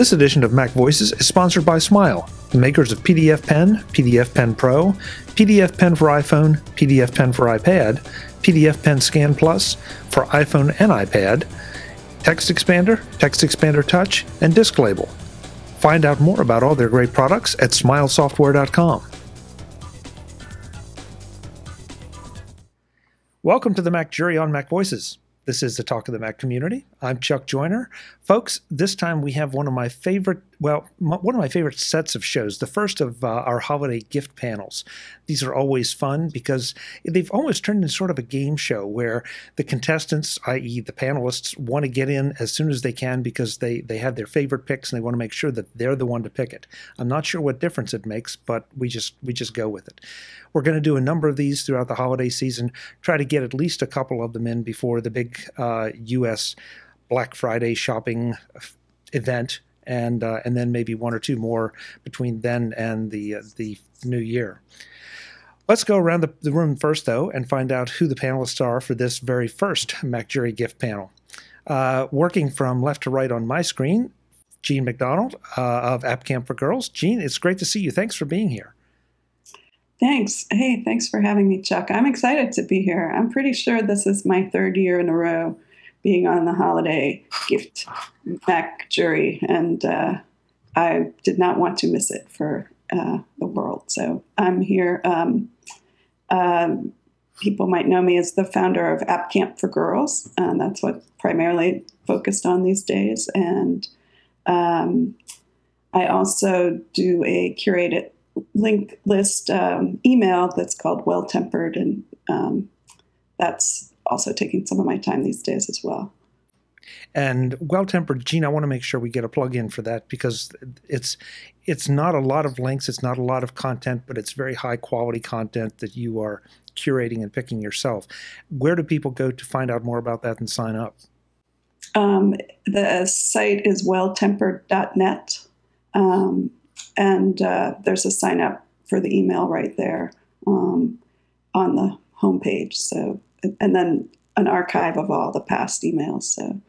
This edition of Mac Voices is sponsored by Smile, the makers of PDF Pen, PDF Pen Pro, PDF Pen for iPhone, PDF Pen for iPad, PDF Pen Scan Plus for iPhone and iPad, Text Expander, Text Expander Touch, and Disk Label. Find out more about all their great products at smilesoftware.com. Welcome to the Mac Jury on Mac Voices. This is the Talk of the Mac community. I'm Chuck Joiner. Folks, this time we have one of my favorite, well, one of my favorite sets of shows, the first of uh, our holiday gift panels. These are always fun because they've almost turned into sort of a game show where the contestants, i.e., the panelists, want to get in as soon as they can because they, they have their favorite picks and they want to make sure that they're the one to pick it. I'm not sure what difference it makes, but we just we just go with it. We're going to do a number of these throughout the holiday season, try to get at least a couple of them in before the big uh, U.S. Black Friday shopping event, and uh, and then maybe one or two more between then and the uh, the new year. Let's go around the, the, room first, though, and find out who the panelists are for this very first MacJury gift panel. Uh, working from left to right on my screen, Jean MacDonald uh, of App Camp for Girls. Jean, it's great to see you. Thanks for being here. Thanks. Hey, thanks for having me, Chuck. I'm excited to be here. I'm pretty sure this is my third year in a row being on the holiday gift Mac jury, and uh, I did not want to miss it for uh, the world. So I'm here. Um, um, people might know me as the founder of App Camp for Girls, and that's what primarily focused on these days. And um, I also do a curated link list um, email that's called Well Tempered, and um, that's also taking some of my time these days as well. And well tempered, Jean, I want to make sure we get a plug in for that because it's it's not a lot of links, it's not a lot of content, but it's very high quality content that you are curating and picking yourself. Where do people go to find out more about that and sign up? Um, the site is welltempered.net. Um, and uh, there's a sign up for the email right there um, on the homepage. So, and then an archive of all the past emails, so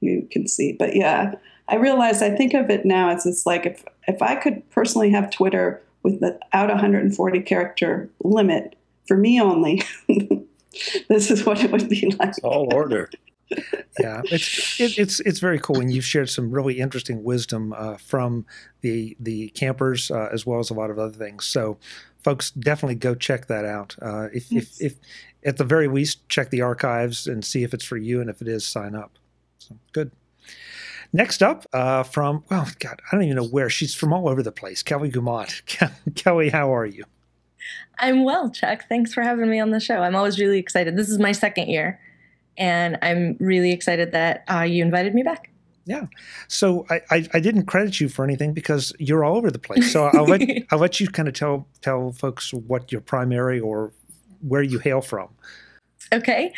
you can see. But yeah, I realize I think of it now as it's like if if I could personally have Twitter without 140 character limit for me only, this is what it would be like. all order yeah, it's it, it's it's very cool, and you've shared some really interesting wisdom uh, from the the campers uh, as well as a lot of other things. So, folks, definitely go check that out. Uh, if, yes. if if at the very least, check the archives and see if it's for you, and if it is, sign up. So good. Next up, uh, from well, God, I don't even know where she's from. All over the place. Kelly Guimont. Kelly, how are you? I'm well, Chuck. Thanks for having me on the show. I'm always really excited. This is my second year and I'm really excited that uh, you invited me back. Yeah. So I, I, I, didn't credit you for anything because you're all over the place. So I'll let I'll let you kind of tell tell folks what your primary or where you hail from. Okay.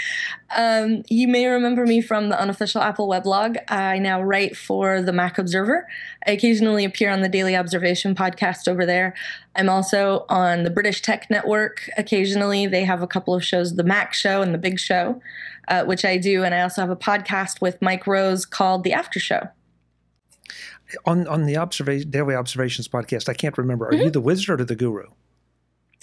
Um, you may remember me from the unofficial Apple weblog. I now write for the Mac Observer. I occasionally appear on the Daily Observation podcast over there. I'm also on the British Tech Network. Occasionally, they have a couple of shows, The Mac Show and The Big Show, uh, which I do. And I also have a podcast with Mike Rose called The After Show. On, on the observa- Daily Observations podcast, I can't remember. Are mm-hmm. you the wizard or the guru?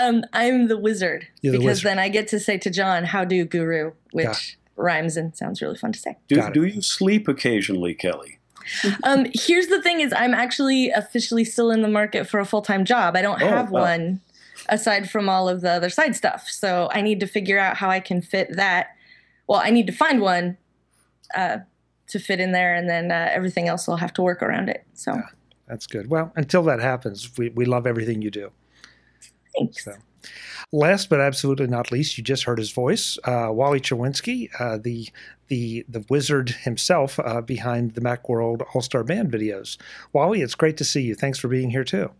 um, I'm the wizard the because wizard. then I get to say to John, "How do guru?" which rhymes and sounds really fun to say. Do, do you sleep occasionally, Kelly? um, here's the thing: is I'm actually officially still in the market for a full time job. I don't oh, have wow. one aside from all of the other side stuff. So I need to figure out how I can fit that. Well, I need to find one uh, to fit in there, and then uh, everything else will have to work around it. So. Yeah. That's good. Well, until that happens, we, we love everything you do. Thanks. So. Last but absolutely not least, you just heard his voice, uh, Wally Cherwinski, uh, the the the wizard himself uh, behind the MacWorld All Star Band videos. Wally, it's great to see you. Thanks for being here too.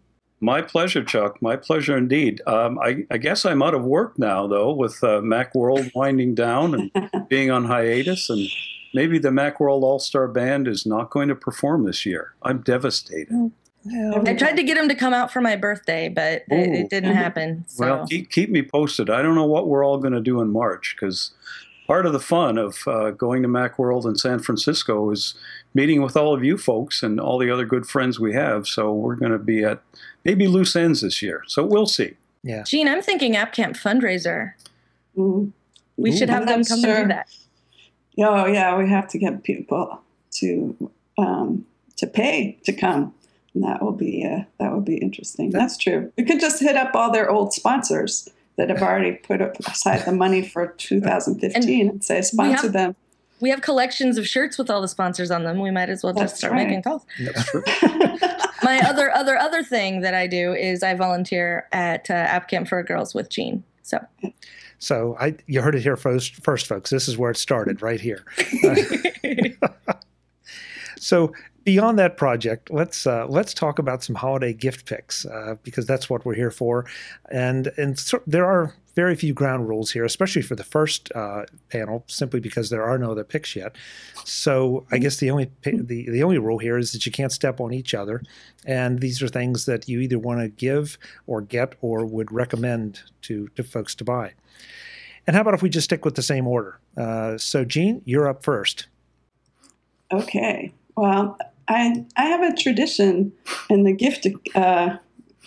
My pleasure, Chuck. My pleasure indeed. Um, I, I, guess I'm out of work now, though, with uh, MacWorld winding down and being on hiatus, and maybe the Macworld All Star Band is not going to perform this year. I'm devastated. Oh, I tried to get him to come out for my birthday, but it, it, didn't happen. So. Well, keep, keep me posted. I don't know what we're all going to do in March because part of the fun of uh, going to Macworld in San Francisco is meeting with all of you folks and all the other good friends we have. So we're going to be at maybe loose ends this year. So we'll see. Yeah. Jean, I'm thinking App Camp fundraiser. Mhm. We Ooh. should have them not come and sure. do that. Oh yeah, we have to get people to um, to pay to come. And that will be uh, that will be interesting. That's true. We could just hit up all their old sponsors that have already put aside the money for 2015 and, say sponsor have- them. We have collections of shirts with all the sponsors on them. We might as well just start right. making calls. That's true. My other other other thing that I do is I volunteer at uh, App Camp for Girls with Jean. So So I, you heard it here first, first, folks. This is where it started, right here. So beyond that project, let's uh, let's talk about some holiday gift picks uh, because that's what we're here for. And and so there are very few ground rules here, especially for the first uh, panel, simply because there are no other picks yet. So I guess the only the the only rule here is that you can't step on each other, and these are things that you either want to give or get or would recommend to to folks to buy. And how about if we just stick with the same order? Uh, so, Jean, you're up first. Okay. Well, I I have a tradition in the gift uh,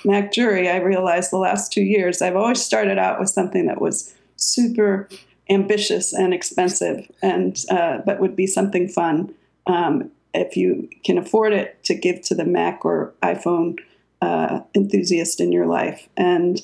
Mac Jury. I realized the last two years I've always started out with something that was super ambitious and expensive, and uh, but would be something fun um, if you can afford it to give to the Mac or iPhone uh, enthusiast in your life. And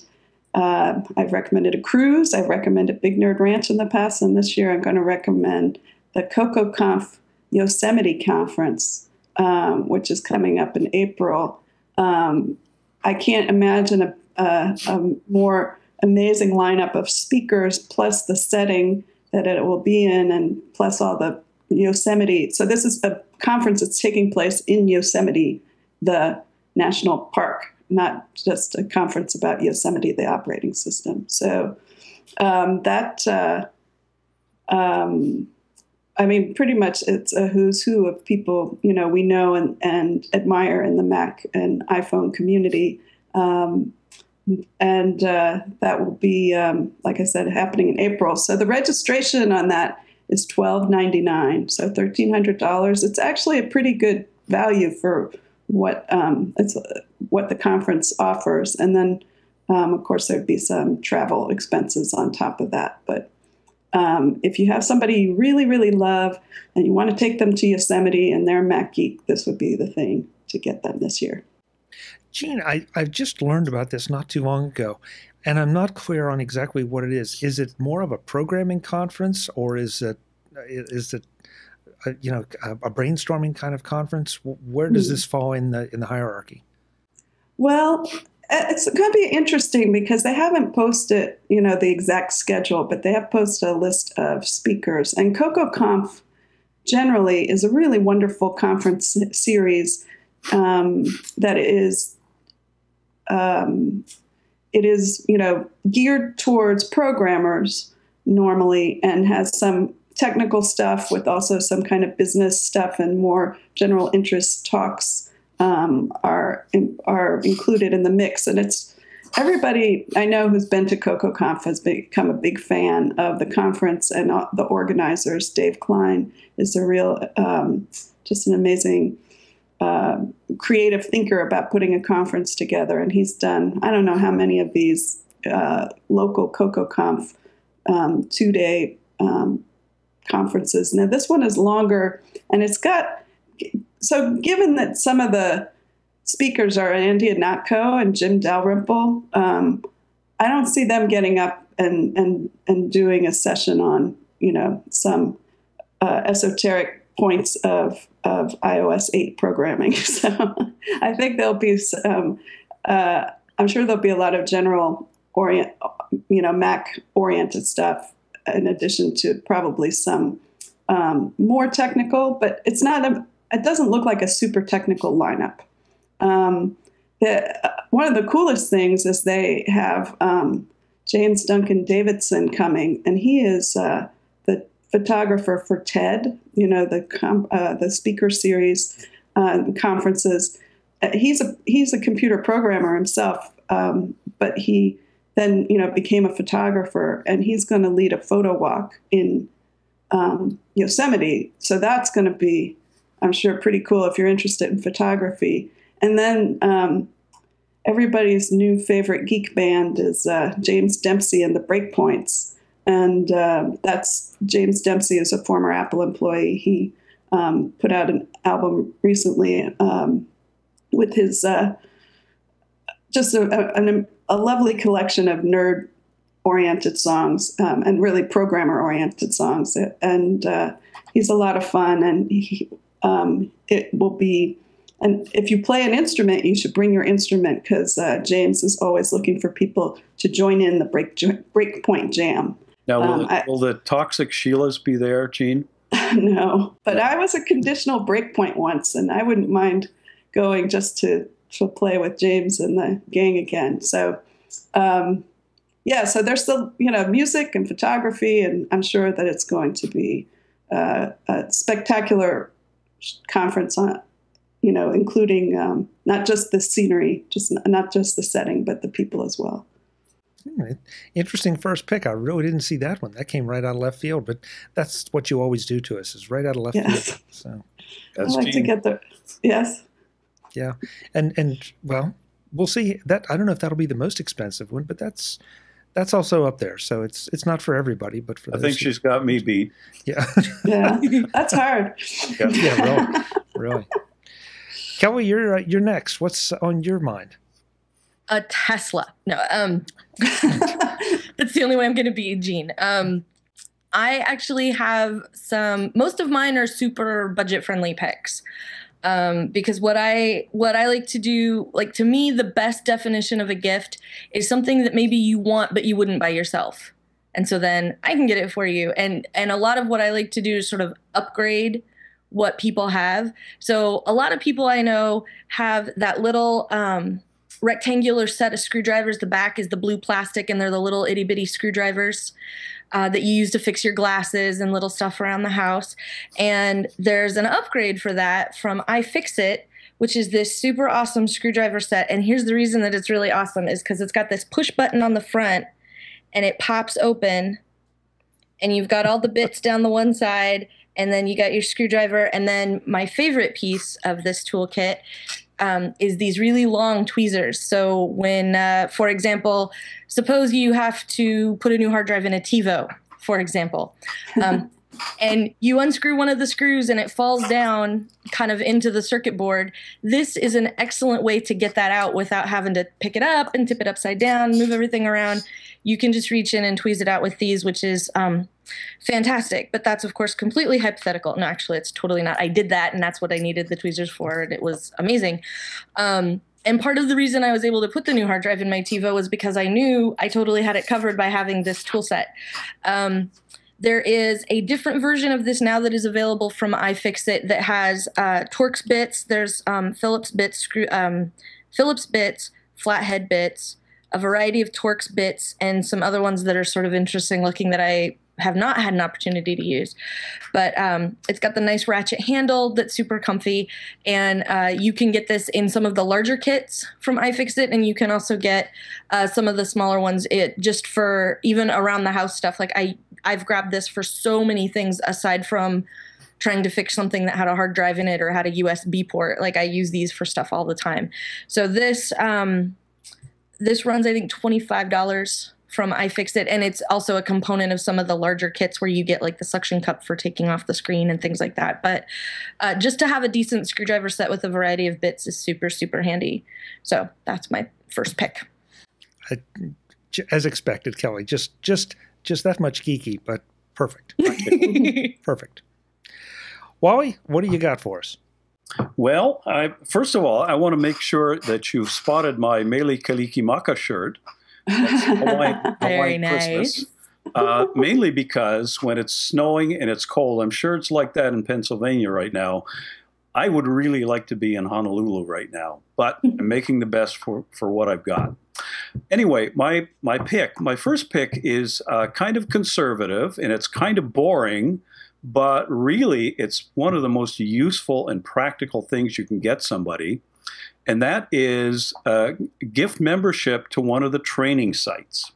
uh, I've recommended a cruise. I've recommended Big Nerd Ranch in the past, and this year I'm going to recommend the CocoaConf Yosemite Conference, um, which is coming up in April. Um, I can't imagine a, a, a more amazing lineup of speakers, plus the setting that it will be in, and plus all the Yosemite. So, this is a conference that's taking place in Yosemite, the national park, not just a conference about Yosemite, the operating system. So, um, that. Uh, um, I mean, pretty much it's a who's who of people you know we know and, and admire in the Mac and iPhone community, um, and uh, that will be, um, like I said, happening in April. So the registration on that is twelve ninety nine, so thirteen hundred dollars. It's actually a pretty good value for what um, it's what the conference offers, and then um, of course there'd be some travel expenses on top of that, but um, if you have somebody you really, really love and you want to take them to Yosemite and they're Mac Geek, this would be the thing to get them this year. Jean, I, I've just learned about this not too long ago, and I'm not clear on exactly what it is. Is it more of a programming conference, or is it is it a, you know a, a brainstorming kind of conference? Where does Hmm. this fall in the in the hierarchy? Well, it's going to be interesting because they haven't posted, you know, the exact schedule, but they have posted a list of speakers. And CocoaConf generally is a really wonderful conference series um, that is um, it is you know geared towards programmers normally and has some technical stuff with also some kind of business stuff and more general interest talks um, are are included in the mix and it's everybody I know who's been to CocoaConf has become a big fan of the conference and the organizers. Dave Klein is a real, um, just an amazing uh, creative thinker about putting a conference together. And he's done, I don't know how many of these uh, local CocoaConf um, two day um, conferences. Now, this one is longer and it's got, so given that some of the speakers are Andy Ihnatko and Jim Dalrymple. Um, I don't see them getting up and, and, and doing a session on, you know, some uh, esoteric points of, of iOS 8 programming. So I think there'll be some, uh, I'm sure there'll be a lot of general orient, you know, Mac oriented stuff in addition to probably some um, more technical, but it's not a, it doesn't look like a super technical lineup. Um, the, uh, one of the coolest things is they have um, James Duncan Davidson coming, and he is uh, the photographer for TED, you know, the uh, the speaker series uh, conferences. Uh, he's a he's a computer programmer himself, um, but he then you know became a photographer, and he's going to lead a photo walk in um, Yosemite. So that's going to be, I'm sure, pretty cool if you're interested in photography. And then um, everybody's new favorite geek band is uh, James Dempsey and the Breakpoints. And uh, that's James Dempsey is a former Apple employee. He um, put out an album recently um, with his uh, just a, a, a, lovely collection of nerd oriented songs um, and really programmer oriented songs. And uh, he's a lot of fun, and he, um, it will be. And if you play an instrument, you should bring your instrument because uh, James is always looking for people to join in the break breakpoint jam. Now, will, um, the, I, will the toxic Sheilas be there, Jean? no, but I was a conditional breakpoint once, and I wouldn't mind going just to to play with James and the gang again. So, um, yeah, so there's still you know music and photography, and I'm sure that it's going to be uh, a spectacular conference on you know including um, not just the scenery, just not just the setting, but the people as well. Interesting first pick. I really didn't see that one. That came right out of left field, but that's what you always do to us is right out of left yes. field. So that's I like to get the yes. Yeah, and and well, we'll see. That I don't know if that'll be the most expensive one, but that's that's also up there. So it's it's not for everybody, but for I think she's got me beat. Yeah, yeah, that's hard. Yeah, yeah really, really. Kelly, you're uh, you're next. What's on your mind? A Tesla. No, um, that's the only way I'm going to be Jean. Um, I actually have some. Most of mine are super budget friendly picks um, because what I what I like to do, like to me, the best definition of a gift is something that maybe you want but you wouldn't buy yourself, and so then I can get it for you. And and a lot of what I like to do is sort of upgrade what people have. So a lot of people I know have that little um, rectangular set of screwdrivers. The back is the blue plastic, and they're the little itty bitty screwdrivers uh, that you use to fix your glasses and little stuff around the house. And there's an upgrade for that from iFixit, which is this super awesome screwdriver set. And here's the reason that it's really awesome is because it's got this push button on the front and it pops open and you've got all the bits down the one side and then you got your screwdriver and then my favorite piece of this toolkit um, is these really long tweezers. So when, uh, for example, suppose you have to put a new hard drive in a TiVo, for example, um, and you unscrew one of the screws and it falls down kind of into the circuit board. This is an excellent way to get that out without having to pick it up and tip it upside down, move everything around. You can just reach in and tweeze it out with these, which is um, fantastic. But that's, of course, completely hypothetical. No, actually, it's totally not. I did that, and that's what I needed the tweezers for, and it was amazing. Um, and part of the reason I was able to put the new hard drive in my TiVo was because I knew I totally had it covered by having this tool set. Um, there is a different version of this now that is available from iFixit that has uh, Torx bits. There's um, Phillips bits, screw, um, Phillips bits, flathead bits, a variety of Torx bits, and some other ones that are sort of interesting looking that I have not had an opportunity to use. But um, it's got the nice ratchet handle that's super comfy, and uh, you can get this in some of the larger kits from iFixit, and you can also get uh, some of the smaller ones. It just for even around the house stuff. Like I, I've grabbed this for so many things aside from trying to fix something that had a hard drive in it or had a USB port. Like I use these for stuff all the time. So this um, this runs I think twenty five dollars from iFixit, and it's also a component of some of the larger kits where you get like the suction cup for taking off the screen and things like that. But uh, just to have a decent screwdriver set with a variety of bits is super super handy. So that's my first pick. as expected, Kelly. Just just just that much geeky, but perfect. perfect. Wally, what do you got for us? Well, I, first of all, I want to make sure that you've spotted my Mele Kalikimaka shirt. Hawaiian, Hawaiian nice. Christmas. Uh, mainly because when it's snowing and it's cold, I'm sure it's like that in Pennsylvania right now. I would really like to be in Honolulu right now, but I'm making the best for, for what I've got. Anyway, my my pick, my first pick is uh, kind of conservative and it's kind of boring, but really it's one of the most useful and practical things you can get somebody and that is gift membership to one of the training sites.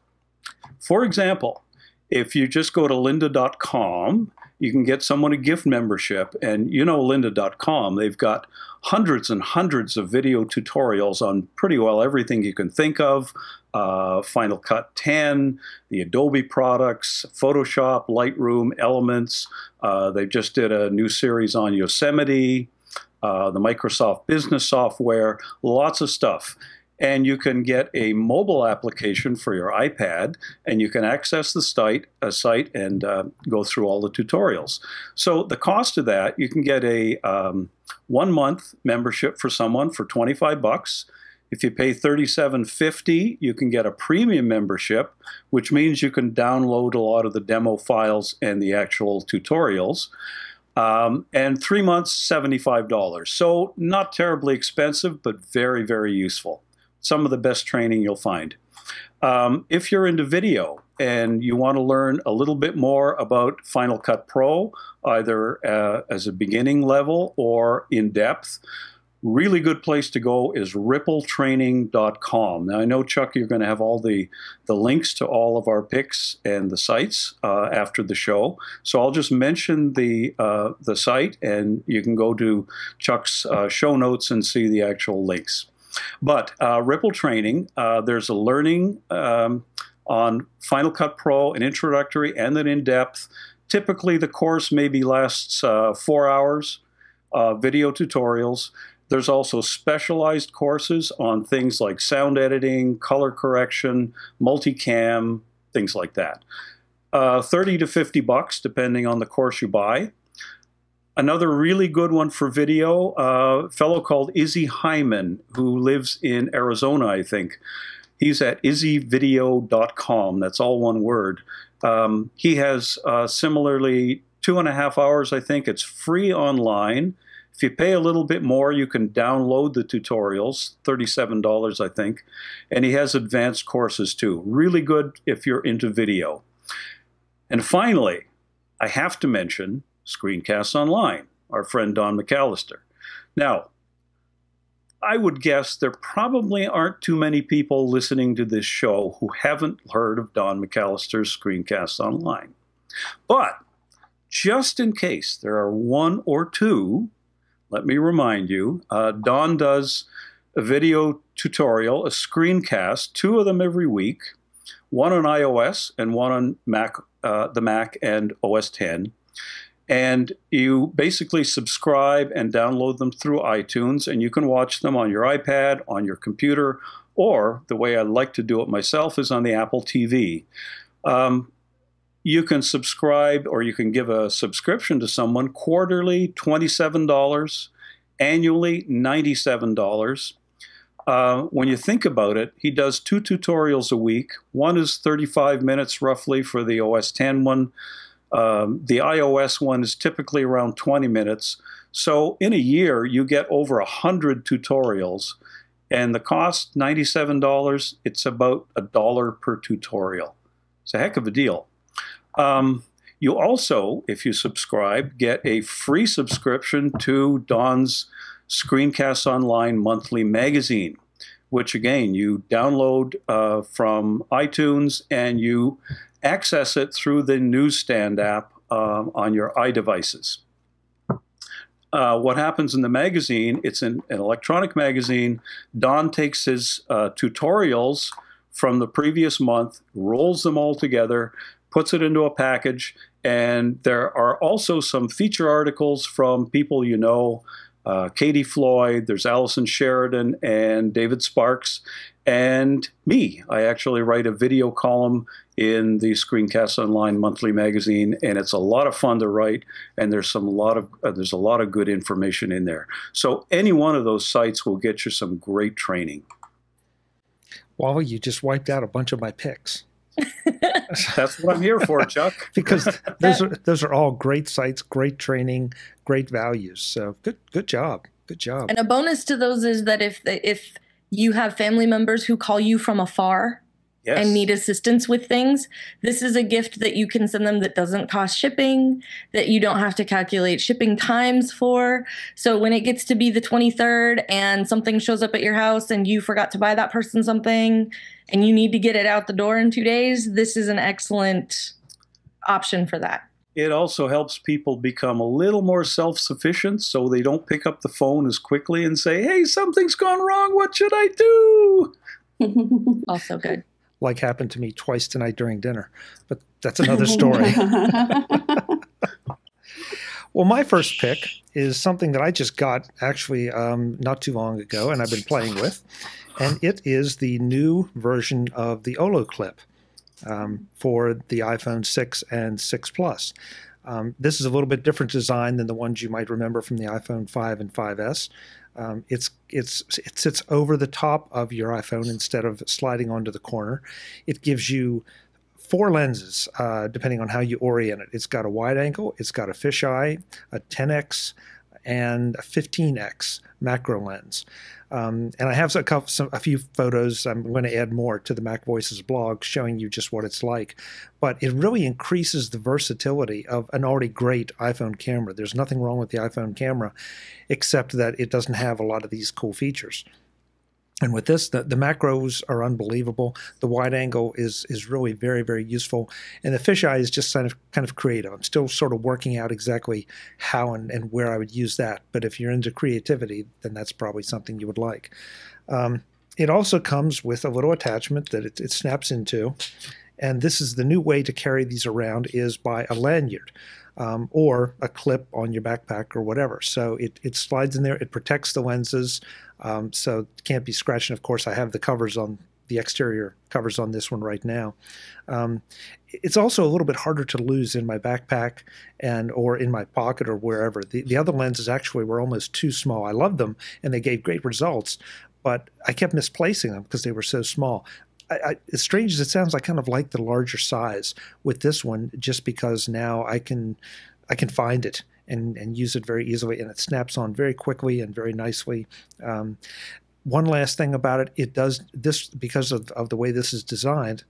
For example, if you just go to lynda.com, you can get someone a gift membership. And you know lynda.com, they've got hundreds and hundreds of video tutorials on pretty well everything you can think of. Uh, Final Cut 10, the Adobe products, Photoshop, Lightroom, Elements. Uh, they just did a new series on Yosemite, uh, the Microsoft Business software, lots of stuff and you can get a mobile application for your iPad, and you can access the site, a site and uh, go through all the tutorials. So the cost of that, you can get a um, one month membership for someone for 25 bucks. If you pay 37.50, you can get a premium membership, which means you can download a lot of the demo files and the actual tutorials. Um, and three months, $75. So not terribly expensive, but very, very useful some of the best training you'll find. Um, if you're into video and you want to learn a little bit more about Final Cut Pro, either uh, as a beginning level or in depth, really good place to go is rippletraining.com. Now, I know, Chuck, you're going to have all the, the links to all of our picks and the sites uh, after the show. So I'll just mention the, uh, the site, and you can go to Chuck's uh, show notes and see the actual links. But uh, Ripple Training, uh, there's a learning um, on Final Cut Pro, an introductory and an in-depth. Typically, the course maybe lasts uh, four hours, video tutorials. There's also specialized courses on things like sound editing, color correction, multicam, things like that. Uh, 30 to 50 bucks, depending on the course you buy. Another really good one for video, a fellow called Izzy Hyman, who lives in Arizona, I think. He's at izzyvideo.com. That's all one word. Um, he has uh, similarly two and a half hours, I think. It's free online. If you pay a little bit more, you can download the tutorials, $37, I think. And he has advanced courses too. Really good if you're into video. And finally, I have to mention Screencasts Online, our friend Don McAllister. Now, I would guess there probably aren't too many people listening to this show who haven't heard of Don McAllister's Screencasts Online. But just in case there are one or two, let me remind you, uh, Don does a video tutorial, a screencast, two of them every week, one on iOS and one on Mac, uh, the Mac and OS 10 and you basically subscribe and download them through iTunes, and you can watch them on your iPad, on your computer, or the way I like to do it myself is on the Apple TV. Um, you can subscribe or you can give a subscription to someone quarterly, $27, annually, $97. Uh, when you think about it, he does two tutorials a week. One is 35 minutes roughly for the OS 10 one. Um, the iOS one is typically around 20 minutes. So in a year, you get over 100 tutorials. And the cost, $97, it's about a dollar per tutorial. It's a heck of a deal. Um, you also, if you subscribe, get a free subscription to Don's Screencasts Online monthly magazine, which again, you download uh, from iTunes and you access it through the newsstand app um, on your iDevices. Uh, what happens in the magazine, it's an, an electronic magazine. Don takes his uh, tutorials from the previous month, rolls them all together, puts it into a package, and there are also some feature articles from people you know, uh, Katie Floyd, there's Allison Sheridan, and David Sparks, and me. I actually write a video column in the Screencast Online monthly magazine, and it's a lot of fun to write. And there's some lot of uh, there's a lot of good information in there. So any one of those sites will get you some great training. Well, you just wiped out a bunch of my picks. That's what I'm here for, Chuck. because those are those are all great sites, great training, great values. So good good job. Good job. And a bonus to those is that if if you have family members who call you from afar yes. and need assistance with things, this is a gift that you can send them that doesn't cost shipping, that you don't have to calculate shipping times for. So when it gets to be the 23rd and something shows up at your house and you forgot to buy that person something and you need to get it out the door in two days, this is an excellent option for that. It also helps people become a little more self sufficient so they don't pick up the phone as quickly and say, hey, something's gone wrong. What should I do? also good. Like happened to me twice tonight during dinner, but that's another story. well, my first pick is something that I just got actually um, not too long ago, and I've been playing with, and it is the new version of the olloclip um, for the iPhone 6 and 6 Plus. Um, this is a little bit different design than the ones you might remember from the iPhone 5 and 5S. Um, it's it's it sits over the top of your iPhone instead of sliding onto the corner. It gives you four lenses uh, depending on how you orient it. It's got a wide angle, it's got a fisheye, a 10x, and a 15x macro lens. Um, and I have a, couple, some, a few photos. I'm going to add more to the Mac Voices blog showing you just what it's like. But it really increases the versatility of an already great iPhone camera. There's nothing wrong with the iPhone camera, except that it doesn't have a lot of these cool features. And with this, the, the macros are unbelievable. The wide angle is is really very very useful, and the fisheye is just kind of kind of creative. I'm still sort of working out exactly how and, and where I would use that. But if you're into creativity, then that's probably something you would like. Um, it also comes with a little attachment that it, it snaps into, and this is the new way to carry these around is by a lanyard. Um, or a clip on your backpack or whatever. So it, it slides in there. It protects the lenses. Um, so can't be scratched. And of course, I have the covers on the exterior covers on this one right now. Um, it's also a little bit harder to lose in my backpack and or in my pocket or wherever. The, the other lenses actually were almost too small. I loved them and they gave great results, but I kept misplacing them because they were so small. I, I, as strange as it sounds, I kind of like the larger size with this one, just because now I can I can find it and, and use it very easily, and it snaps on very quickly and very nicely. Um, one last thing about it, it does this because of, of the way this is designed.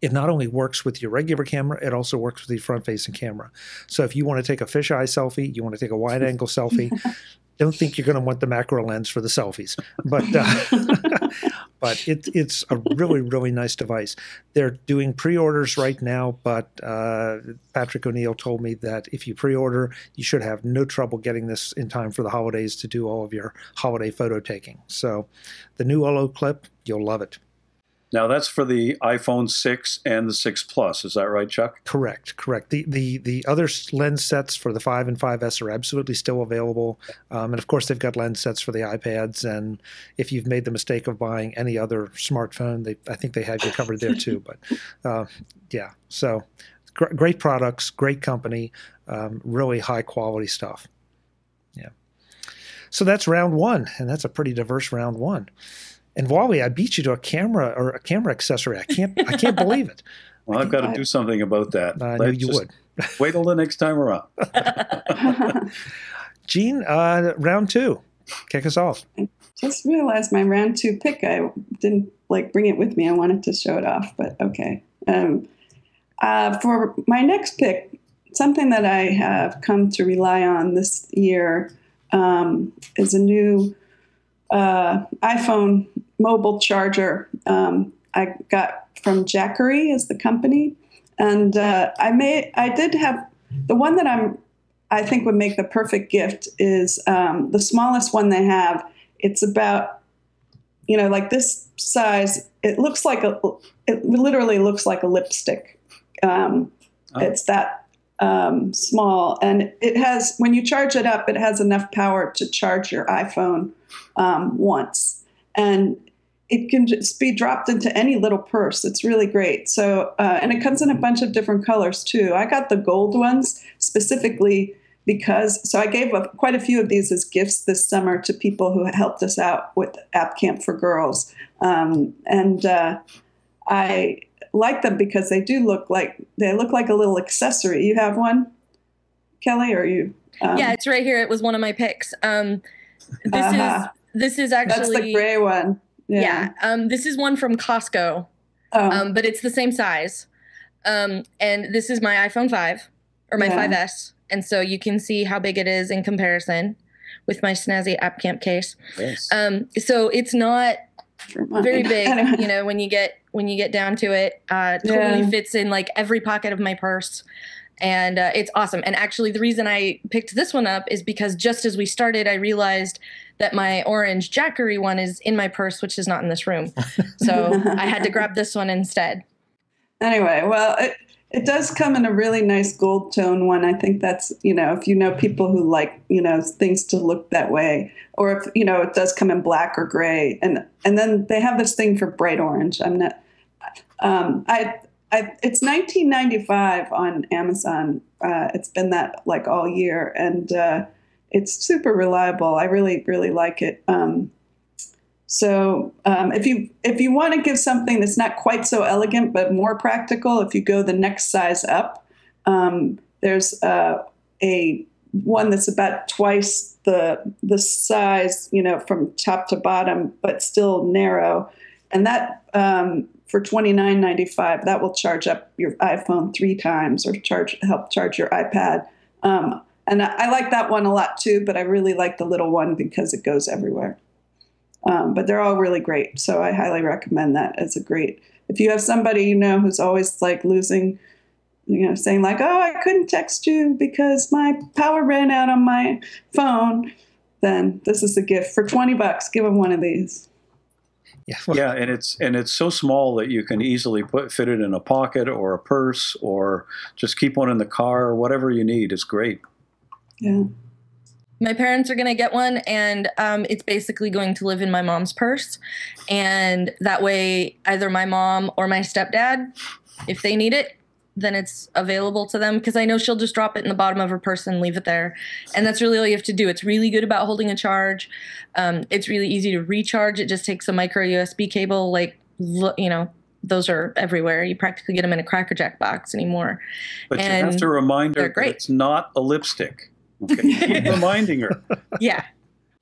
It not only works with your regular camera, it also works with your front facing camera. So if you want to take a fisheye selfie, you want to take a wide angle selfie, don't think you're going to want the macro lens for the selfies, but uh, but it, it's a really really nice device. They're doing pre-orders right now, but uh, Patrick O'Neill told me that if you pre-order, you should have no trouble getting this in time for the holidays to do all of your holiday photo taking. So, the new olloclip, you'll love it. Now that's for the iPhone 6 and the 6 Plus. Is that right, Chuck? Correct, correct. The the the other lens sets for the 5 and 5S are absolutely still available, um, and of course they've got lens sets for the iPads. And if you've made the mistake of buying any other smartphone, they I think they have you covered there too. But uh, yeah, so gr- great products, great company, um, really high quality stuff. Yeah. So that's round one, and that's a pretty diverse round one. And Wally, I beat you to a camera or a camera accessory. I can't I can't believe it. Well, I've got to do something about that. I knew you would. wait till the next time around. Jean, uh, round two. Kick us off. I just realized my round two pick. I didn't like bring it with me. I wanted to show it off, but okay. Um, uh, for my next pick, something that I have come to rely on this year um, is a new uh, iPhone mobile charger um, I got from Jackery is the company, and uh, I made I did have the one that I'm I think would make the perfect gift is um, the smallest one they have. It's about you know like this size. It looks like a it literally looks like a lipstick. Um, oh. It's that um, small, and it has when you charge it up, it has enough power to charge your iPhone um, once, and it can just be dropped into any little purse. It's really great. So, uh, and it comes in a bunch of different colors too. I got the gold ones specifically because, so I gave a, quite a few of these as gifts this summer to people who helped us out with App Camp for Girls. Um, and uh, I like them because they do look like, they look like a little accessory. You have one, Kelly, or you? Um, yeah, it's right here. It was one of my picks. Um, this uh-huh. is this is actually that's the gray one. Yeah. yeah. Um, this is one from Costco, oh. um, but it's the same size. Um, and this is my iPhone 5 or my yeah. 5S. And so you can see how big it is in comparison with my snazzy app camp case. Yes. Um, so it's not very big, you know, when you get when you get down to it. Uh, totally yeah. fits in like every pocket of my purse. And uh, it's awesome. And actually, the reason I picked this one up is because just as we started, I realized that my orange Jackery one is in my purse, which is not in this room. So I had to grab this one instead. Anyway, well, it, it does come in a really nice gold tone one. I think that's, you know, if you know people who like, you know, things to look that way, or if, you know, it does come in black or gray. And, and then they have this thing for bright orange. I'm not, um, I, I, it's 1995 on Amazon. Uh, it's been that like all year, and uh, it's super reliable. I really, really like it. Um, so um, if you if you want to give something that's not quite so elegant but more practical, if you go the next size up, um, there's uh, a one that's about twice the the size, you know, from top to bottom, but still narrow, and that um, for twenty nine ninety five, that will charge up your iPhone three times or charge help charge your iPad. Um, and I, I, like that one a lot too, but I really like the little one because it goes everywhere. Um, but they're all really great, so I highly recommend that as a great. If you have somebody you know who's always like losing, you know, saying like, "Oh, I couldn't text you because my power ran out on my phone," then this is a gift for twenty bucks. Give them one of these. Yeah. yeah, and it's and it's so small that you can easily put fit it in a pocket or a purse or just keep one in the car or whatever you need. It's great. Yeah. My parents are going to get one, and um, it's basically going to live in my mom's purse. And that way, either my mom or my stepdad, if they need it, then it's available to them because I know she'll just drop it in the bottom of her purse and leave it there. And that's really all you have to do. It's really good about holding a charge. Um, it's really easy to recharge. It just takes a micro USB cable, like, you know, those are everywhere. You practically get them in a Cracker Jack box anymore. But and you have to remind her that it's not a lipstick. Okay, keep reminding her. Yeah.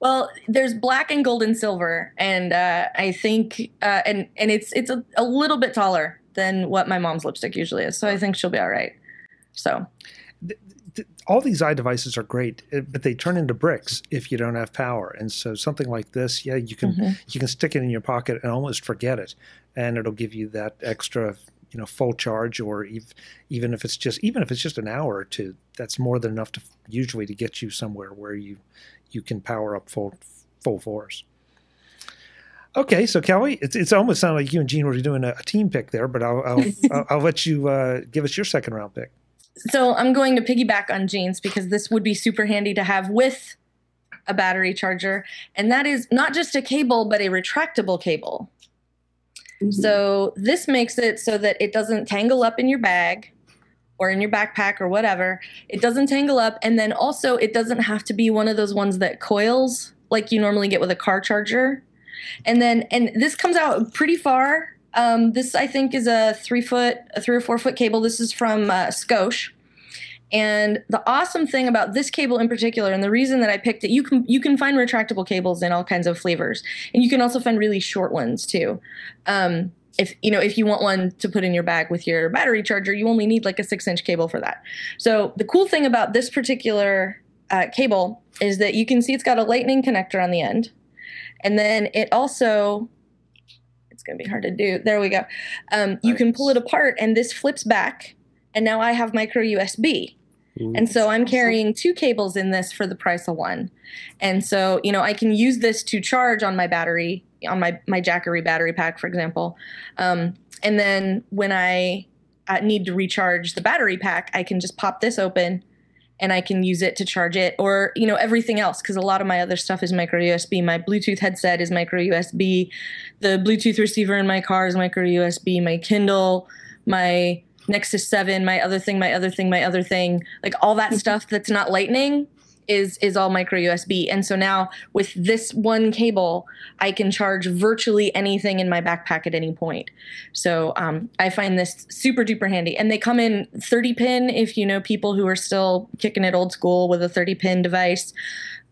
Well, there's black and gold and silver, and uh, I think, uh, and and it's it's a, a little bit taller than what my mom's lipstick usually is. So I think she'll be all right. So all these eye devices are great, eh, but they turn into bricks if you don't have power. And so something like this, yeah, you can mm-hmm. you can stick it in your pocket and almost forget it, and it'll give you that extra, you know, full charge. Or if, even if it's just even if it's just an hour or two, that's more than enough to usually to get you somewhere where you you can power up full full force. Okay, so Kelly, it's, it's almost sounded like you and Jean were doing a, a team pick there, but I'll I'll, I'll, I'll let you uh, give us your second round pick. So I'm going to piggyback on Jean's because this would be super handy to have with a battery charger, and that is not just a cable but a retractable cable. Mm-hmm. So this makes it so that it doesn't tangle up in your bag or in your backpack or whatever. It doesn't tangle up, and then also it doesn't have to be one of those ones that coils like you normally get with a car charger and then, and this comes out pretty far. Um, this I think is a three foot, a three or four foot cable. This is from uh, Scosche. And the awesome thing about this cable in particular, and the reason that I picked it, you can you can find retractable cables in all kinds of flavors, and you can also find really short ones too. Um, if you know if you want one to put in your bag with your battery charger, you only need like a six inch cable for that. So the cool thing about this particular uh, cable is that you can see it's got a lightning connector on the end. And then it also, it's going to be hard to do. There we go. Um, you can pull it apart and this flips back. And now I have micro USB. Ooh, and so I'm carrying two cables in this for the price of one. And so, you know, I can use this to charge on my battery, on my, my Jackery battery pack, for example. Um, and then when I uh, need to recharge the battery pack, I can just pop this open and I can use it to charge it or, you know, everything else because a lot of my other stuff is micro USB. My Bluetooth headset is micro USB. The Bluetooth receiver in my car is micro USB. My Kindle, my Nexus 7, my other thing, my other thing, my other thing, like all that stuff that's not lightning is is all micro USB. And so now with this one cable, I can charge virtually anything in my backpack at any point. So um, I find this super duper handy. And they come in 30 pin if you know people who are still kicking it old school with a 30 pin device.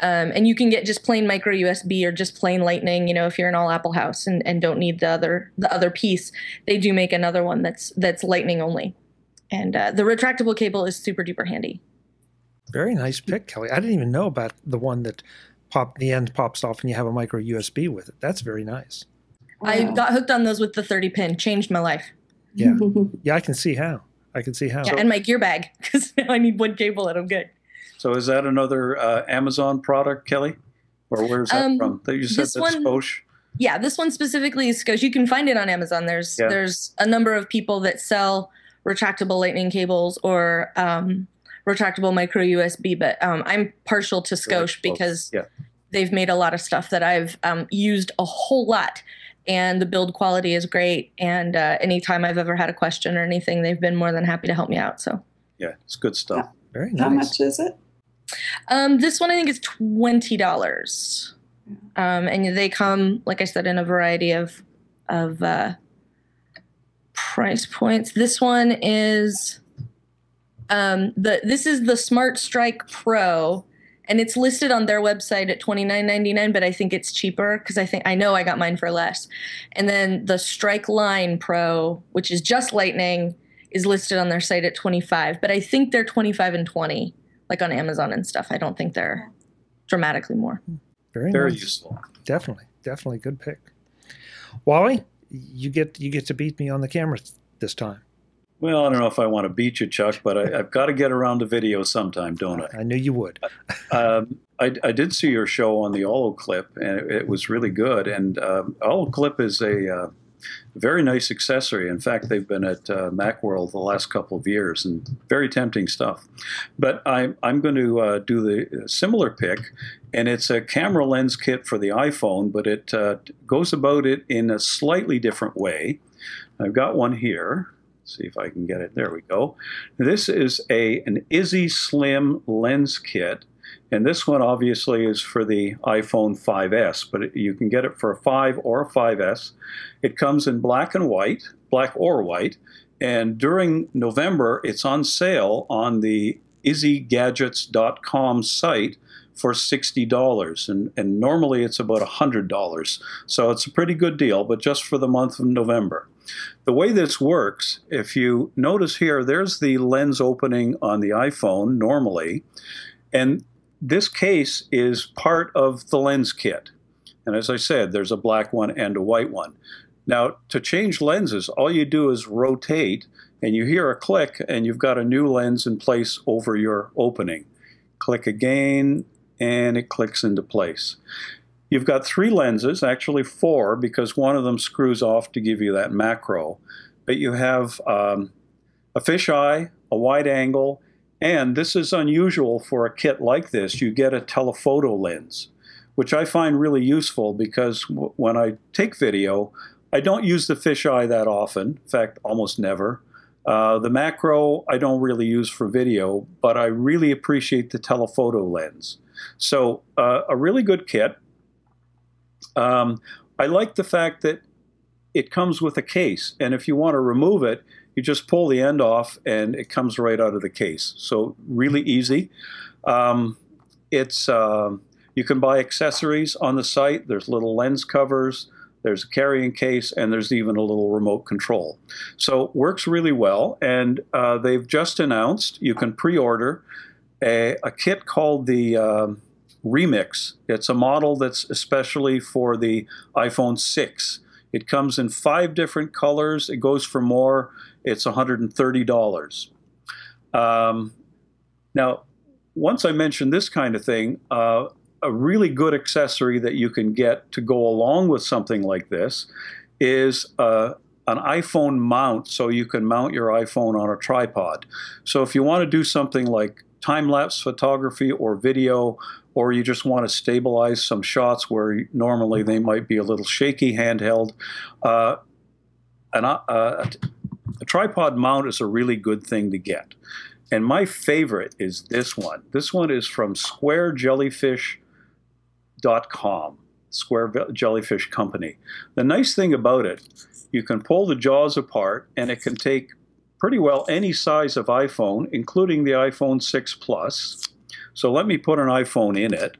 Um, and you can get just plain micro USB or just plain Lightning. You know, if you're an all Apple house and, and don't need the other the other piece, they do make another one that's that's Lightning only. And uh, the retractable cable is super duper handy. Very nice pick, Kelly. I didn't even know about the one that pop the end pops off and you have a micro USB with it. That's very nice. I got hooked on those with the 30 pin. Changed my life. Yeah. yeah, I can see how. I can see how. Yeah, and my gear bag because now I need one cable and I'm good. So is that another uh, Amazon product, Kelly? Or where's that Um, from? That you said this that's one- Scotia? Yeah, this one specifically is Scotia. You can find it on Amazon. There's Yeah. there's a number of people that sell retractable lightning cables or um, retractable micro USB, but um, I'm partial to Scosche Both. because yeah. they've made a lot of stuff that I've um, used a whole lot. And the build quality is great. And uh, anytime I've ever had a question or anything, they've been more than happy to help me out. So Yeah, it's good stuff. Very nice. How much is it? um, this one I think is twenty dollars, um, and they come, like I said, in a variety of of uh, price points. This one is um, the this is the Smart Strike Pro, and it's listed on their website at twenty nine ninety nine. But I think it's cheaper because I think I know I got mine for less. And then the Strike Line Pro, which is just Lightning, is listed on their site at twenty five. But I think they're twenty five and twenty like on Amazon and stuff. I don't think they're dramatically more. Very, Very nice. useful. Definitely, definitely good pick. Wally, you get you get to beat me on the camera this time. Well, I don't know if I want to beat you, Chuck, but I, I've got to get around to video sometime, don't I? I knew you would. Um, I, I did see your show on the olloclip, and it, it was really good. And um, Clip is a uh, very nice accessory. In fact, they've been at uh, MacWorld the last couple of years, and very tempting stuff. But I'm I'm going to uh, do the similar pick, and it's a camera lens kit for the iPhone, but it uh, goes about it in a slightly different way. I've got one here. See if I can get it. There we go. This is a an iZZi Slim lens kit. And this one obviously is for the iPhone 5S, but it, you can get it for a 5 or a 5S. It comes in black and white, black or white. And during November, it's on sale on the izzigadgets.com site for $60. And, and normally it's about $100. So it's a pretty good deal, but just for the month of November. The way this works, if you notice here, there's the lens opening on the iPhone normally. And this case is part of the lens kit. And as I said, there's a black one and a white one. Now, to change lenses, all you do is rotate, and you hear a click, and you've got a new lens in place over your opening. Click again, and it clicks into place. You've got three lenses, actually four, because one of them screws off to give you that macro. But you have um, a fisheye, a wide angle, and this is unusual for a kit like this. You get a telephoto lens, which I find really useful because when I take video, I don't use the fisheye that often. In fact, almost never. Uh, the macro I don't really use for video, but I really appreciate the telephoto lens. So uh, a really good kit. Um, I like the fact that it comes with a case, and if you want to remove it, you just pull the end off and it comes right out of the case. So really easy. Um, it's um, you can buy accessories on the site. There's little lens covers, there's a carrying case, and there's even a little remote control. So works really well. And uh, they've just announced you can pre-order a, a kit called the um, Remix. It's a model that's especially for the iPhone 6. It comes in five different colors. It goes for more. It's $130. Um, now, once I mention this kind of thing, uh, a really good accessory that you can get to go along with something like this is uh, an iPhone mount, so you can mount your iPhone on a tripod. So if you want to do something like time lapse photography or video, or you just want to stabilize some shots where normally they might be a little shaky handheld, uh, an, uh, a, a tripod mount is a really good thing to get. And my favorite is this one. This one is from squarejellyfish.com, Square Jellyfish Company. The nice thing about it, you can pull the jaws apart and it can take pretty well any size of iPhone, including the iPhone 6 Plus. So let me put an iPhone in it.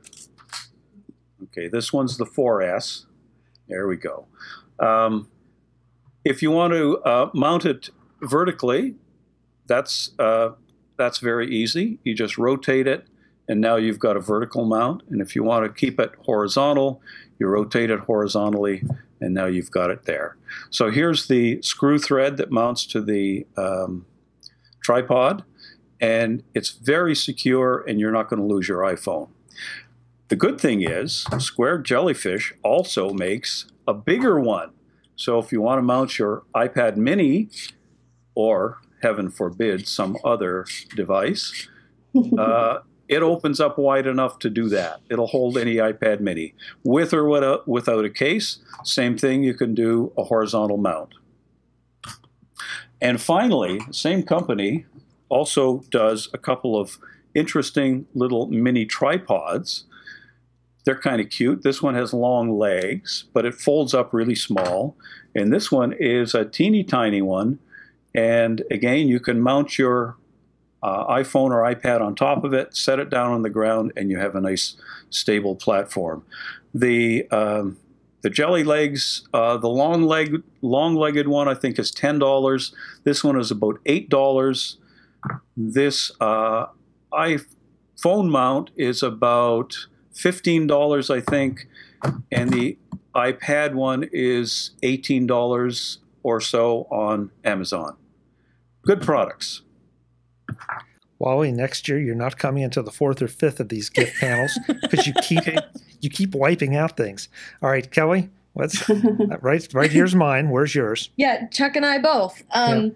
Okay, this one's the 4S. There we go. Um, if you want to uh, mount it vertically, that's uh, that's very easy. You just rotate it, and now you've got a vertical mount. And if you want to keep it horizontal, you rotate it horizontally, and now you've got it there. So here's the screw thread that mounts to the um, tripod, and it's very secure, and you're not going to lose your iPhone. The good thing is, Square Jellyfish also makes a bigger one. So if you want to mount your iPad mini or, heaven forbid, some other device, uh, it opens up wide enough to do that. It'll hold any iPad mini. With or without a case, same thing, you can do a horizontal mount. And finally, same company also does a couple of interesting little mini tripods. They're kind of cute. This one has long legs, but it folds up really small. And this one is a teeny tiny one. And again, you can mount your uh, iPhone or iPad on top of it, set it down on the ground, and you have a nice stable platform. The um, the jelly legs, uh, the long leg, long-legged one, I think is ten dollars. This one is about eight dollars. This uh, iPhone mount is about fifteen dollars, I think, and the iPad one is eighteen dollars or so on Amazon. Good products. Wally, next year you're not coming into the fourth or fifth of these gift panels because you keep you keep wiping out things. All right, Kelly, let's right right here's mine. Where's yours? Yeah, Chuck and I both. Um, yeah.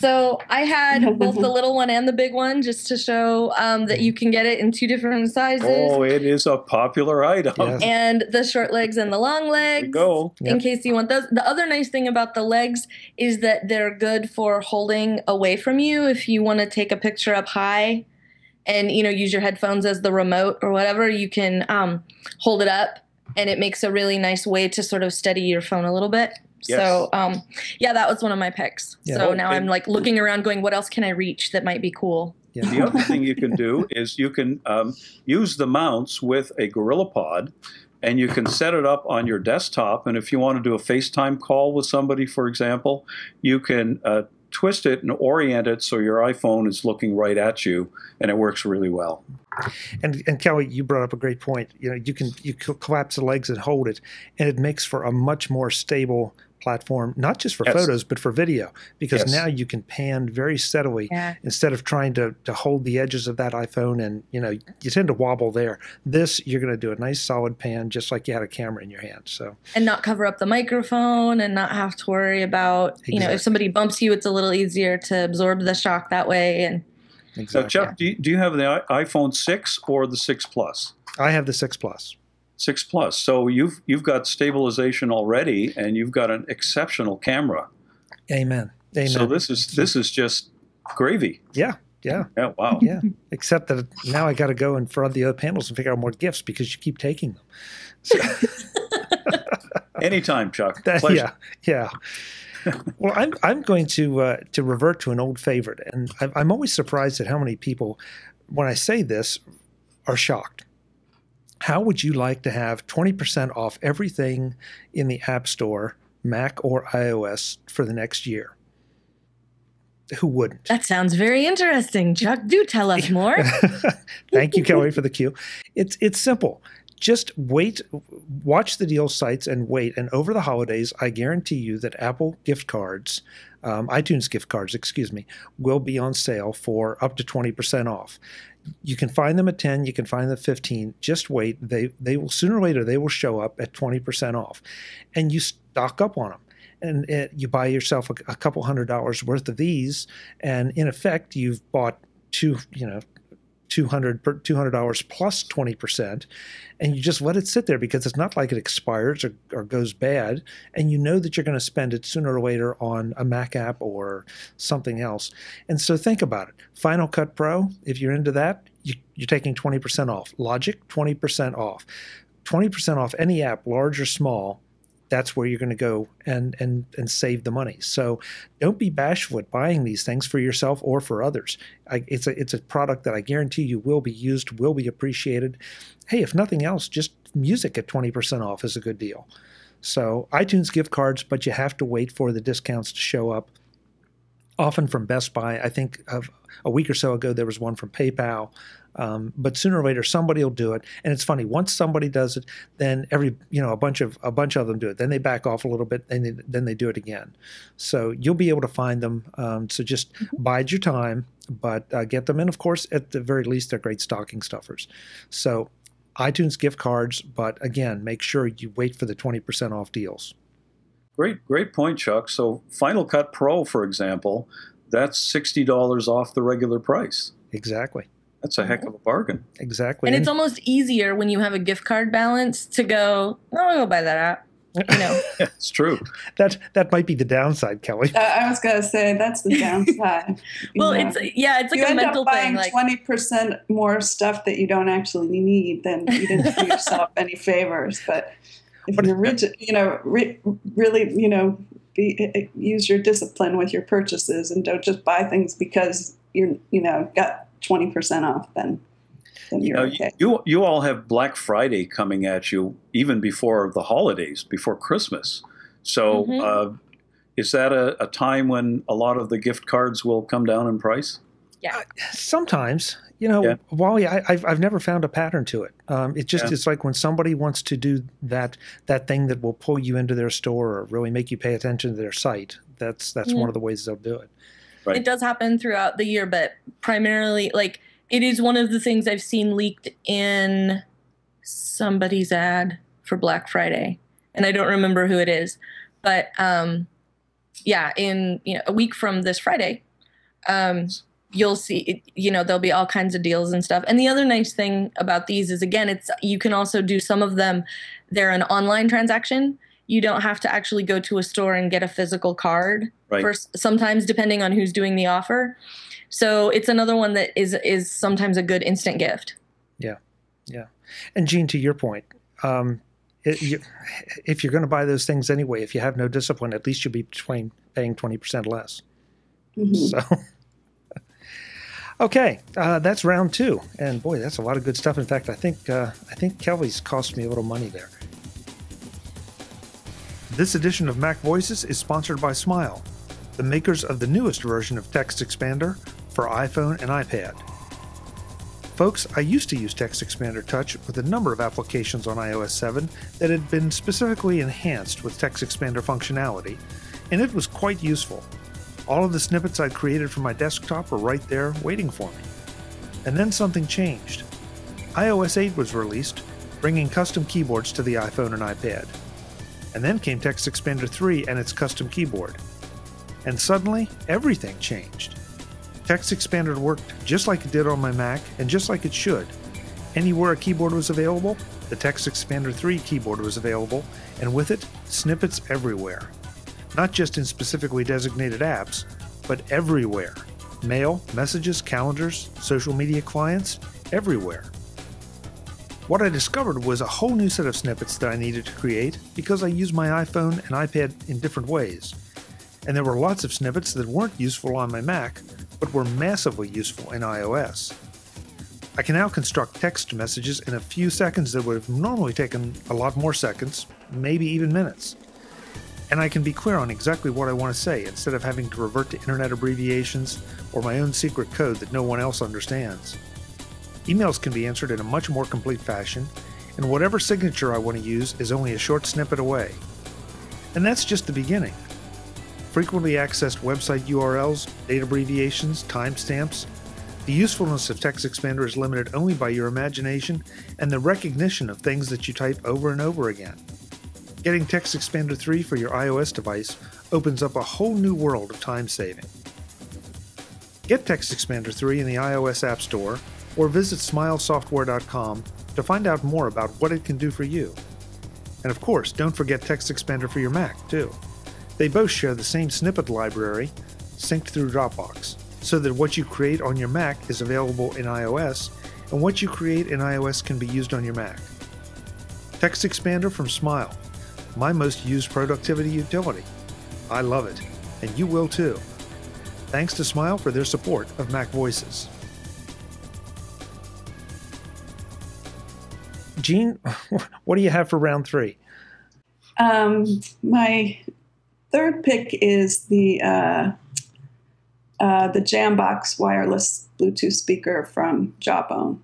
So I had both the little one and the big one just to show um, that you can get it in two different sizes. Oh, it is a popular item. Yes. And the short legs and the long legs. go. In yep. case you want those. The other nice thing about the legs is that they're good for holding away from you if you want to take a picture up high and you know use your headphones as the remote or whatever you can um, hold it up and it makes a really nice way to sort of steady your phone a little bit Yes. So um, yeah, that was one of my picks. Yeah. So now I'm like looking around, going, what else can I reach that might be cool? Yeah. The other thing you can do is you can um, use the mounts with a GorillaPod, and you can set it up on your desktop. And if you want to do a FaceTime call with somebody, for example, you can uh, twist it and orient it so your iPhone is looking right at you, and it works really well. And and Kelly, you brought up a great point. You know, you can you collapse the legs and hold it, and it makes for a much more stable platform, not just for yes. photos, but for video, because yes. now you can pan very steadily yeah. instead of trying to, to hold the edges of that iPhone and, you know, you tend to wobble there. This, you're going to do a nice solid pan just like you had a camera in your hand. So, and not cover up the microphone and not have to worry about, exactly. you know, if somebody bumps you, it's a little easier to absorb the shock that way. And exactly. so, Chuck, do you, do you have the iPhone 6 or the 6 Plus? I have the 6 Plus six plus. So you've you've got stabilization already, and you've got an exceptional camera. Amen. Amen. So this is this is just gravy. Yeah. Yeah. Yeah. Wow. Yeah. Except that now I got to go and front of the other panels and figure out more gifts because you keep taking them. So. Anytime, Chuck. That, yeah. Yeah. well, I'm I'm going to uh, to revert to an old favorite, and I'm, I'm always surprised at how many people, when I say this, are shocked how would you like to have 20% off everything in the App Store, Mac or iOS, for the next year? Who wouldn't? That sounds very interesting. Chuck, do tell us more. Thank you, Kelly, for the cue. It's it's simple. Just wait, watch the deal sites and wait. And over the holidays, I guarantee you that Apple gift cards, um, iTunes gift cards, excuse me, will be on sale for up to 20% off. You can find them at 10 you can find them at 15 just wait. They they will sooner or later they will show up at 20% off. And you stock up on them and it, you buy yourself a, a couple hundred dollars worth of these. And in effect you've bought two you know 200 $200 plus 20% and you just let it sit there because it's not like it expires or, or goes bad and you know that you're going to spend it sooner or later on a mac app or something else. And so think about it. Final cut pro if you're into that you, you're taking 20% off. Logic 20% off. 20% off any app large or small that's where you're going to go and and and save the money. So don't be bashful at buying these things for yourself or for others. I, it's a it's a product that I guarantee you will be used, will be appreciated. Hey, if nothing else, just music at 20% off is a good deal. So iTunes gift cards, but you have to wait for the discounts to show up. Often from Best Buy, I think of a week or so ago, there was one from PayPal. Um, but sooner or later, somebody will do it, and it's funny. Once somebody does it, then every you know a bunch of a bunch of them do it. Then they back off a little bit, and they, then they do it again. So you'll be able to find them. Um, so just mm-hmm. bide your time, but uh, get them. And of course, at the very least, they're great stocking stuffers. So iTunes gift cards, but again, make sure you wait for the twenty percent off deals. Great, great point, Chuck. So Final Cut Pro, for example, that's sixty dollars off the regular price. Exactly. That's a heck of a bargain. Exactly. And, and it's almost easier when you have a gift card balance to go, oh, I'll go buy that app. You know, it's true. That that might be the downside, Kelly. Uh, I was gonna say that's the downside. well, know. it's yeah, it's like you a end mental up buying thing. Twenty percent more stuff that you don't actually need, then you didn't do yourself any favors. But if but, you're rigid, you know, re- really, you know, be, use your discipline with your purchases and don't just buy things because you're, you know, got 20% off, then, then you know, okay. you, you all have Black Friday coming at you even before the holidays, before Christmas. So mm-hmm. uh, is that a, a, time when a lot of the gift cards will come down in price? Yeah. Uh, sometimes, you know, yeah. Wally, I, have I've never found a pattern to it. Um, it just yeah. it's like when somebody wants to do that that thing that will pull you into their store or really make you pay attention to their site. That's that's one of the ways they'll do it. Right. It does happen throughout the year, but primarily, like, it is one of the things I've seen leaked in somebody's ad for Black Friday, and I don't remember who it is, but um, yeah, in you know a week from this Friday, um, you'll see you know there'll be all kinds of deals and stuff. And the other nice thing about these is again, it's you can also do some of them. They're an online transaction, you don't have to actually go to a store and get a physical card. Right. For sometimes, depending on who's doing the offer. So it's another one that is is sometimes a good instant gift. Yeah, yeah. And Jean, to your point, um, it, you, if you're going to buy those things anyway, if you have no discipline, at least you'll be between paying twenty percent less. Mm-hmm. So. Okay, uh, that's round two, and boy, that's a lot of good stuff. In fact, I think uh, I think Kelly's cost me a little money there. This edition of MacVoices is sponsored by Smile, the makers of the newest version of TextExpander for iPhone and iPad. Folks, I used to use TextExpander Touch with a number of applications on iOS 7 that had been specifically enhanced with TextExpander functionality, and it was quite useful. All of the snippets I'd created for my desktop were right there waiting for me. And then something changed. iOS 8 was released, bringing custom keyboards to the iPhone and iPad. And then came TextExpander 3 and its custom keyboard. And suddenly, everything changed. TextExpander worked just like it did on my Mac and just like it should. Anywhere a keyboard was available, the TextExpander 3 keyboard was available, and with it, snippets everywhere. Not just in specifically designated apps, but everywhere. Mail, messages, calendars, social media clients, everywhere. What I discovered was a whole new set of snippets that I needed to create because I use my iPhone and iPad in different ways. And there were lots of snippets that weren't useful on my Mac, but were massively useful in iOS. I can now construct text messages in a few seconds that would have normally taken a lot more seconds, maybe even minutes. And I can be clear on exactly what I want to say instead of having to revert to internet abbreviations or my own secret code that no one else understands. Emails can be answered in a much more complete fashion, and whatever signature I want to use is only a short snippet away. And that's just the beginning. Frequently accessed website URLs, date abbreviations, timestamps. The usefulness of TextExpander is limited only by your imagination and the recognition of things that you type over and over again. Getting TextExpander 3 for your iOS device opens up a whole new world of time saving. Get TextExpander 3 in the iOS App Store or visit smilesoftware.com to find out more about what it can do for you. And of course, don't forget TextExpander for your Mac, too. They both share the same snippet library, synced through Dropbox, so that what you create on your Mac is available in iOS, and what you create in iOS can be used on your Mac. TextExpander from Smile, my most used productivity utility. I love it, and you will too. Thanks to Smile for their support of MacVoices. Jean, what do you have for round three? Um, my third pick is the uh, uh, the Jambox wireless Bluetooth speaker from Jawbone.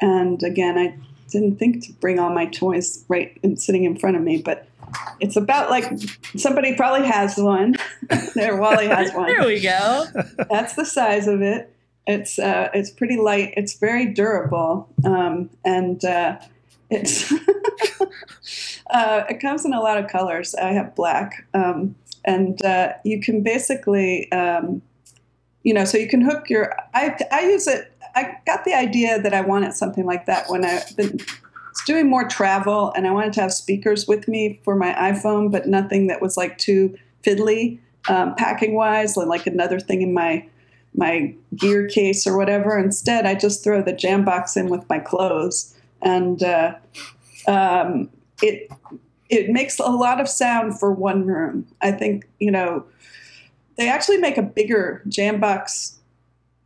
And again, I didn't think to bring all my toys right and sitting in front of me, but it's about like somebody probably has one. there, Wally has one. there we go. That's the size of it. It's uh, it's pretty light. It's very durable, um, and uh, it's uh, it comes in a lot of colors. I have black, um, and uh, you can basically, um, you know, so you can hook your. I I use it. I got the idea that I wanted something like that when I've been doing more travel, and I wanted to have speakers with me for my iPhone, but nothing that was like too fiddly um, packing wise, like another thing in my my gear case or whatever. Instead, I just throw the Jambox in with my clothes, and uh, um, it it makes a lot of sound for one room. I think you know they actually make a bigger Jambox.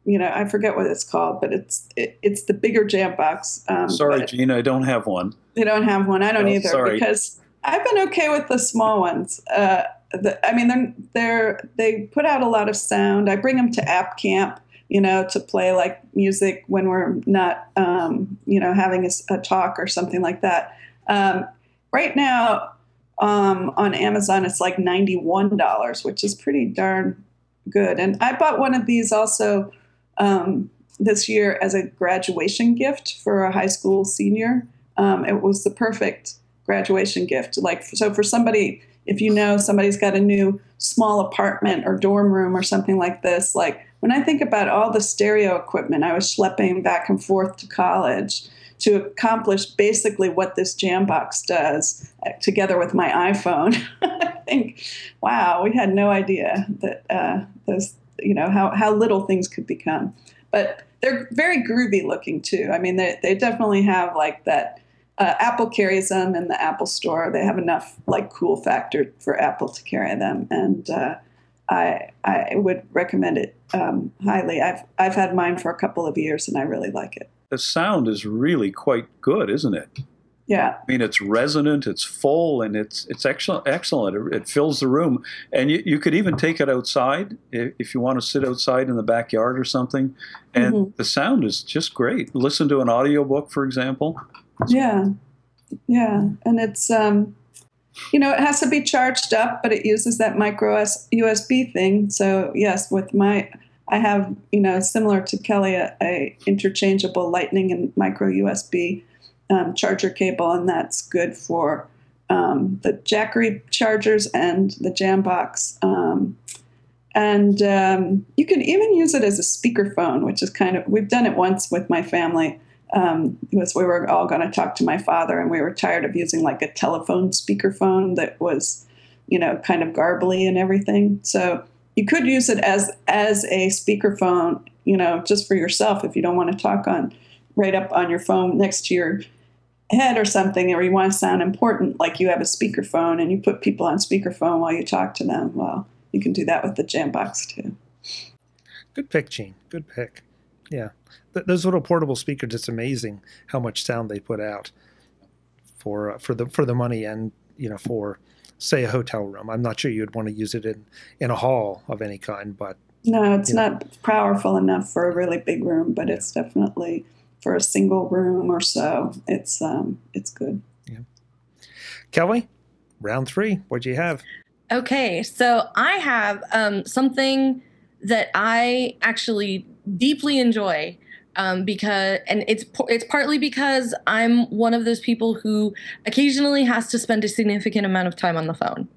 You know, I forget what it's called, but it's it, it's the bigger Jambox. Um, sorry, Gina, I don't have one. You don't have one. I don't oh, either sorry. because I've been okay with the small ones. Uh, the, I mean, they're, they're they put out a lot of sound. I bring them to App Camp, you know, to play like music when we're not, um, you know, having a, a, talk or something like that. Um, right now um, on Amazon, it's like ninety one dollars, which is pretty darn good. And I bought one of these also um, this year as a graduation gift for a high school senior. Um, it was the perfect graduation gift. Like so for somebody if you know somebody's got a new small apartment or dorm room or something like this, like when I think about all the stereo equipment I was schlepping back and forth to college to accomplish basically what this Jambox does uh, together with my iPhone, I think, wow, we had no idea that uh, those, you know, how, how little things could become. But they're very groovy looking too. I mean, they, they definitely have like that uh, Apple carries them in the Apple Store. They have enough like cool factor for Apple to carry them, and uh, I I would recommend it um, highly. I've I've had mine for a couple of years, and I really like it. The sound is really quite good, isn't it? Yeah. I mean, it's resonant, it's full, and it's it's excellent. Excellent. It, it fills the room, and you, you could even take it outside if, if, you want to sit outside in the backyard or something. And mm-hmm. the sound is just great. Listen to an audiobook, for example. Yeah, yeah, and it's um, you know it has to be charged up, but it uses that micro USB thing. So yes, with my I have you know similar to Kelly a, a interchangeable Lightning and micro USB um, charger cable, and that's good for um, the Jackery chargers and the Jambox. Um, and um, you can even use it as a speakerphone, which is kind of we've done it once with my family um, was we were all going to talk to my father, and we were tired of using like a telephone speakerphone that was, you know, kind of garbly and everything. So you could use it as as a speakerphone, you know, just for yourself if you don't want to talk on right up on your phone next to your head or something, or you want to sound important, like you have a speakerphone and you put people on speakerphone while you talk to them. Well, you can do that with the Jambox too. Good pick, Jean. Good pick. Yeah th- those little portable speakers, it's amazing how much sound they put out for uh, for the for the money and you know for say a hotel room. I'm not sure you'd want to use it in in a hall of any kind, but no, it's not know. powerful enough for a really big room, but it's definitely for a single room or so. It's um it's good. Yeah. Kelly, round three. What'd you have? Okay, so I have um, something that I actually deeply enjoy um, because and it's it's partly because I'm one of those people who occasionally has to spend a significant amount of time on the phone.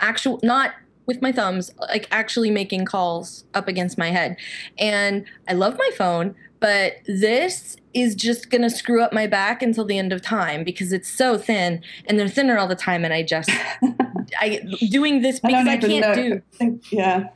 Actual not with my thumbs, like actually making calls up against my head. And I love my phone, but this is just gonna screw up my back until the end of time because it's so thin and they're thinner all the time and I just I doing this because I, I can't know. do think, yeah.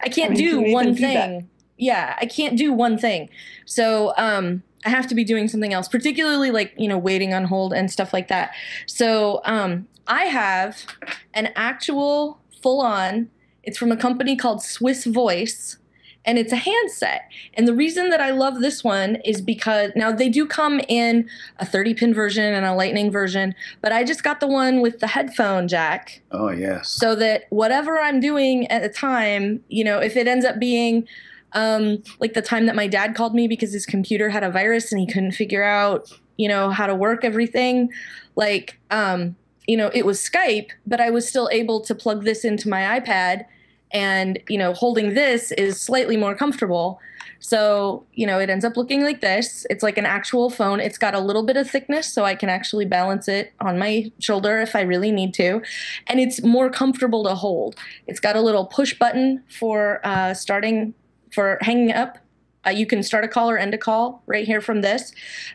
I can't I mean, do one thing yeah, I can't do one thing. So um, I have to be doing something else, particularly like, you know, waiting on hold and stuff like that. So um, I have an actual full on, it's from a company called Swissvoice and it's a handset. And the reason that I love this one is because now they do come in a 30 pin version and a lightning version, but I just got the one with the headphone jack. Oh, yes. So that whatever I'm doing at the time, you know, if it ends up being Um, like the time that my dad called me because his computer had a virus and he couldn't figure out, you know, how to work everything. Like, um, you know, it was Skype, but I was still able to plug this into my iPad and, you know, holding this is slightly more comfortable. So, you know, it ends up looking like this. It's like an actual phone. It's got a little bit of thickness, so I can actually balance it on my shoulder if I really need to. And it's more comfortable to hold. It's got a little push button for uh, starting, for hanging up. Uh, you can start a call or end a call right here from this.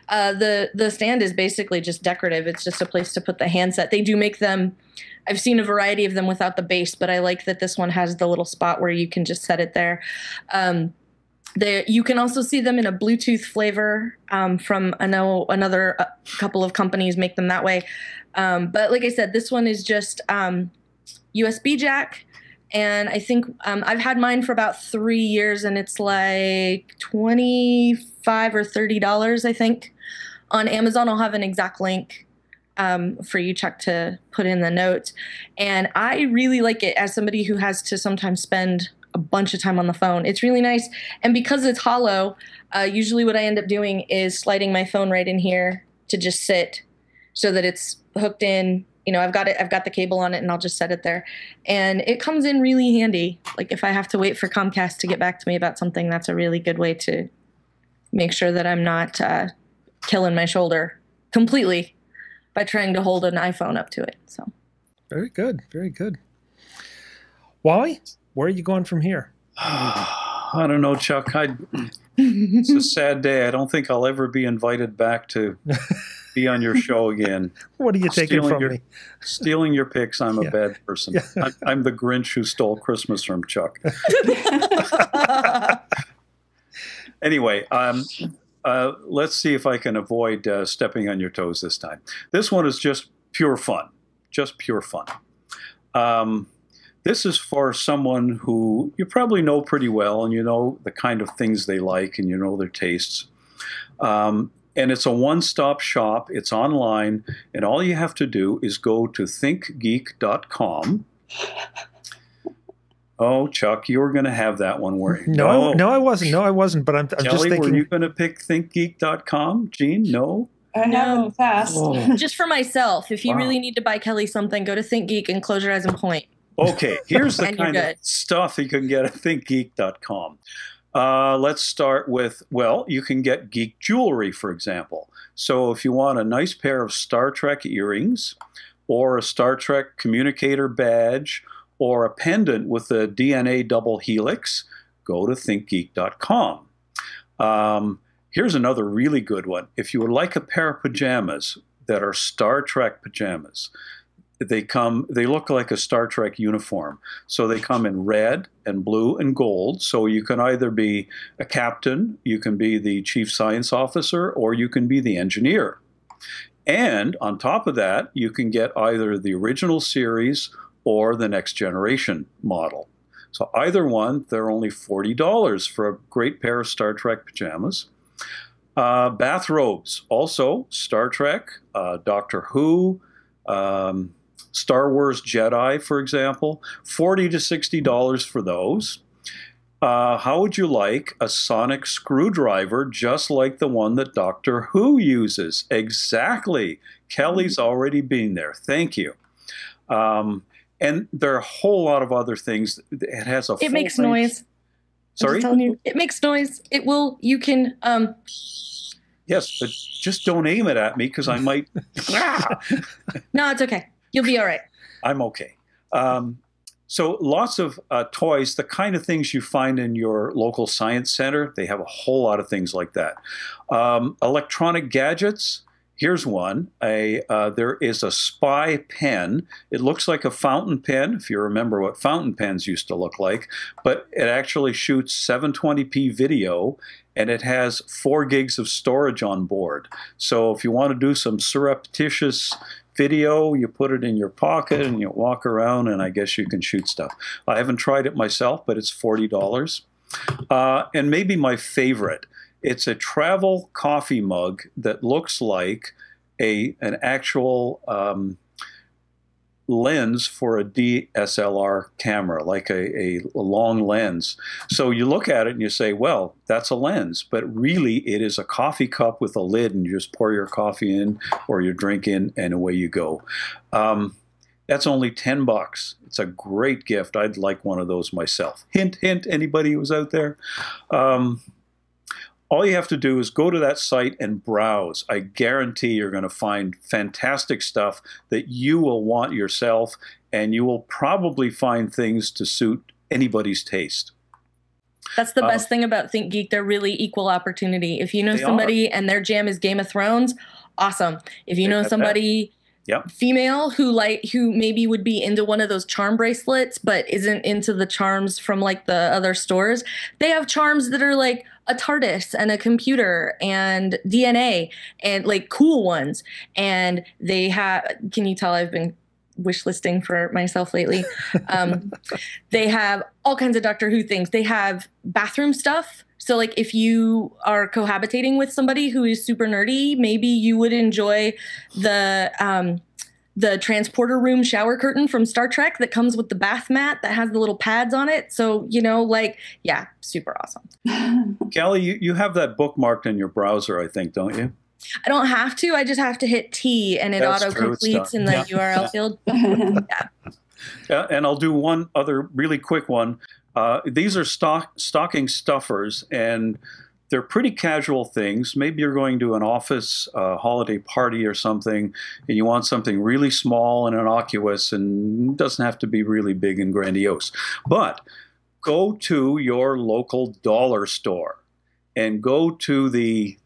Uh, the the stand is basically just decorative. It's just a place to put the handset. They do make them. I've seen a variety of them without the base, but I like that this one has the little spot where you can just set it there. Um, there, you can also see them in a Bluetooth flavor um, from I know another uh, couple of companies make them that way. Um, but like I said, this one is just um, USB jack, and I think um, I've had mine for about three years, and it's like twenty five or thirty dollars, I think. On Amazon, I'll have an exact link um, for you, Chuck, to put in the notes. And I really like it as somebody who has to sometimes spend a bunch of time on the phone. It's really nice. And because it's hollow, uh, usually what I end up doing is sliding my phone right in here to just sit so that it's hooked in. You know, I've got it, I've got the cable on it and I'll just set it there. And it comes in really handy. Like if I have to wait for Comcast to get back to me about something, that's a really good way to make sure that I'm not uh, killing my shoulder completely by trying to hold an iPhone up to it. So very good. Very good. Wally? where are you going from here? I don't know, Chuck. I, it's a sad day. I don't think I'll ever be invited back to be on your show again. What are you taking stealing from your, me? Stealing your picks. I'm yeah. a bad person. Yeah. I'm, I'm, the Grinch who stole Christmas from Chuck. anyway, um, uh, let's see if I can avoid uh, stepping on your toes this time. This one is just pure fun. Just pure fun. Um, this is for someone who you probably know pretty well and you know the kind of things they like and you know their tastes. Um, and it's a one stop shop, it's online, and all you have to do is go to thinkgeek.com. Oh, Chuck, you were going to have that one, were you? No, no, no I wasn't. No, I wasn't. But I'm, I'm Kelly, just thinking. Were you going to pick thinkgeek.com, Jean? No. I know fast. Oh. Just for myself. If you wow. really need to buy Kelly something, go to ThinkGeek and close your eyes and point. Okay, here's the kind of stuff you can get at thinkgeek.com. Uh, let's start with well, you can get geek jewelry, for example. So if you want a nice pair of Star Trek earrings, or a Star Trek communicator badge, or a pendant with a DNA double helix, go to thinkgeek.com. Um, here's another really good one. If you would like a pair of pajamas that are Star Trek pajamas, they come they look like a Star Trek uniform. So they come in red and blue and gold. So you can either be a captain, you can be the chief science officer, or you can be the engineer. And on top of that, you can get either the original series or the next generation model. So either one, they're only $40 for a great pair of Star Trek pajamas. Uh, bathrobes, also Star Trek, uh, Doctor Who, um, Star Wars Jedi, for example, 40 to $60 for those. Uh, how would you like a sonic screwdriver just like the one that Doctor Who uses? Exactly. Kelly's mm-hmm. already been there. Thank you. Um, and there are a whole lot of other things. It has a. It makes range. noise. Sorry. You, it makes noise. It will. You can. Um, yes, but just don't aim it at me because I might. no, it's okay. You'll be all right. I'm okay. Um, so lots of uh, toys, the kind of things you find in your local science center, they have a whole lot of things like that. Um, electronic gadgets, here's one. A, uh, there is a spy pen. It looks like a fountain pen, if you remember what fountain pens used to look like, but it actually shoots 720p video and it has four gigs of storage on board. So if you want to do some surreptitious video, you put it in your pocket and you walk around, and I guess you can shoot stuff. I haven't tried it myself, but it's $40. Uh, and maybe my favorite, it's a travel coffee mug that looks like a an actual um, lens for a DSLR camera, like a, a, long lens. So you look at it and you say, well, that's a lens, but really it is a coffee cup with a lid, and you just pour your coffee in or your drink in, and away you go. Um, that's only 10 bucks. It's a great gift. I'd like one of those myself. Hint, hint, anybody who's out there. Um, all you have to do is go to that site and browse. I guarantee you're going to find fantastic stuff that you will want yourself, and you will probably find things to suit anybody's taste. That's the uh, best thing about ThinkGeek. They're really equal opportunity. If you know somebody are. and their jam is Game of Thrones, awesome. If you know somebody yep. female who like who maybe would be into one of those charm bracelets but isn't into the charms from like the other stores they have charms that are like a TARDIS and a computer and DNA and like cool ones. And they have, can you tell I've been wish listing for myself lately? Um, they have all kinds of Doctor Who things. They have bathroom stuff. So, like, if you are cohabitating with somebody who is super nerdy, maybe you would enjoy the um, the transporter room shower curtain from Star Trek that comes with the bath mat that has the little pads on it. So, you know, like, yeah, super awesome. Kelly, you, you have that bookmarked in your browser, I think, don't you? I don't have to. I just have to hit T and it auto completes in the yeah. URL field. yeah. yeah. And I'll do one other really quick one. Uh, these are stock, stocking stuffers, and they're pretty casual things. Maybe you're going to an office uh, holiday party or something, and you want something really small and innocuous, and doesn't have to be really big and grandiose. But go to your local dollar store and go to the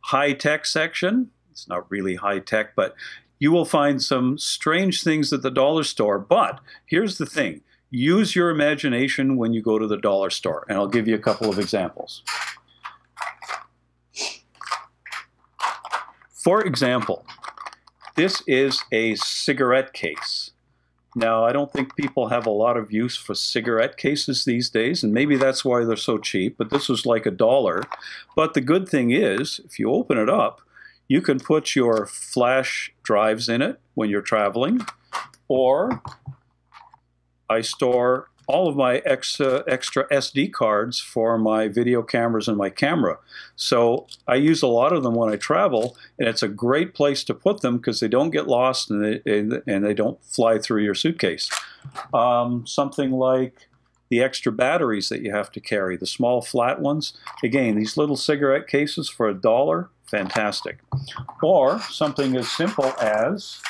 high tech section. It's not really high tech, but you will find some strange things at the dollar store. But here's the thing use your imagination when you go to the dollar store. And I'll give you a couple of examples. For example, this is a cigarette case. Now, I don't think people have a lot of use for cigarette cases these days, and maybe that's why they're so cheap, but this was like a dollar. But the good thing is, if you open it up, you can put your flash drives in it when you're traveling, or I store all of my extra, extra SD cards for my video cameras and my camera. So I use a lot of them when I travel, and it's a great place to put them because they don't get lost and they, and they don't fly through your suitcase. Um, something like the extra batteries that you have to carry, the small flat ones. Again, these little cigarette cases for a dollar, fantastic. Or something as simple as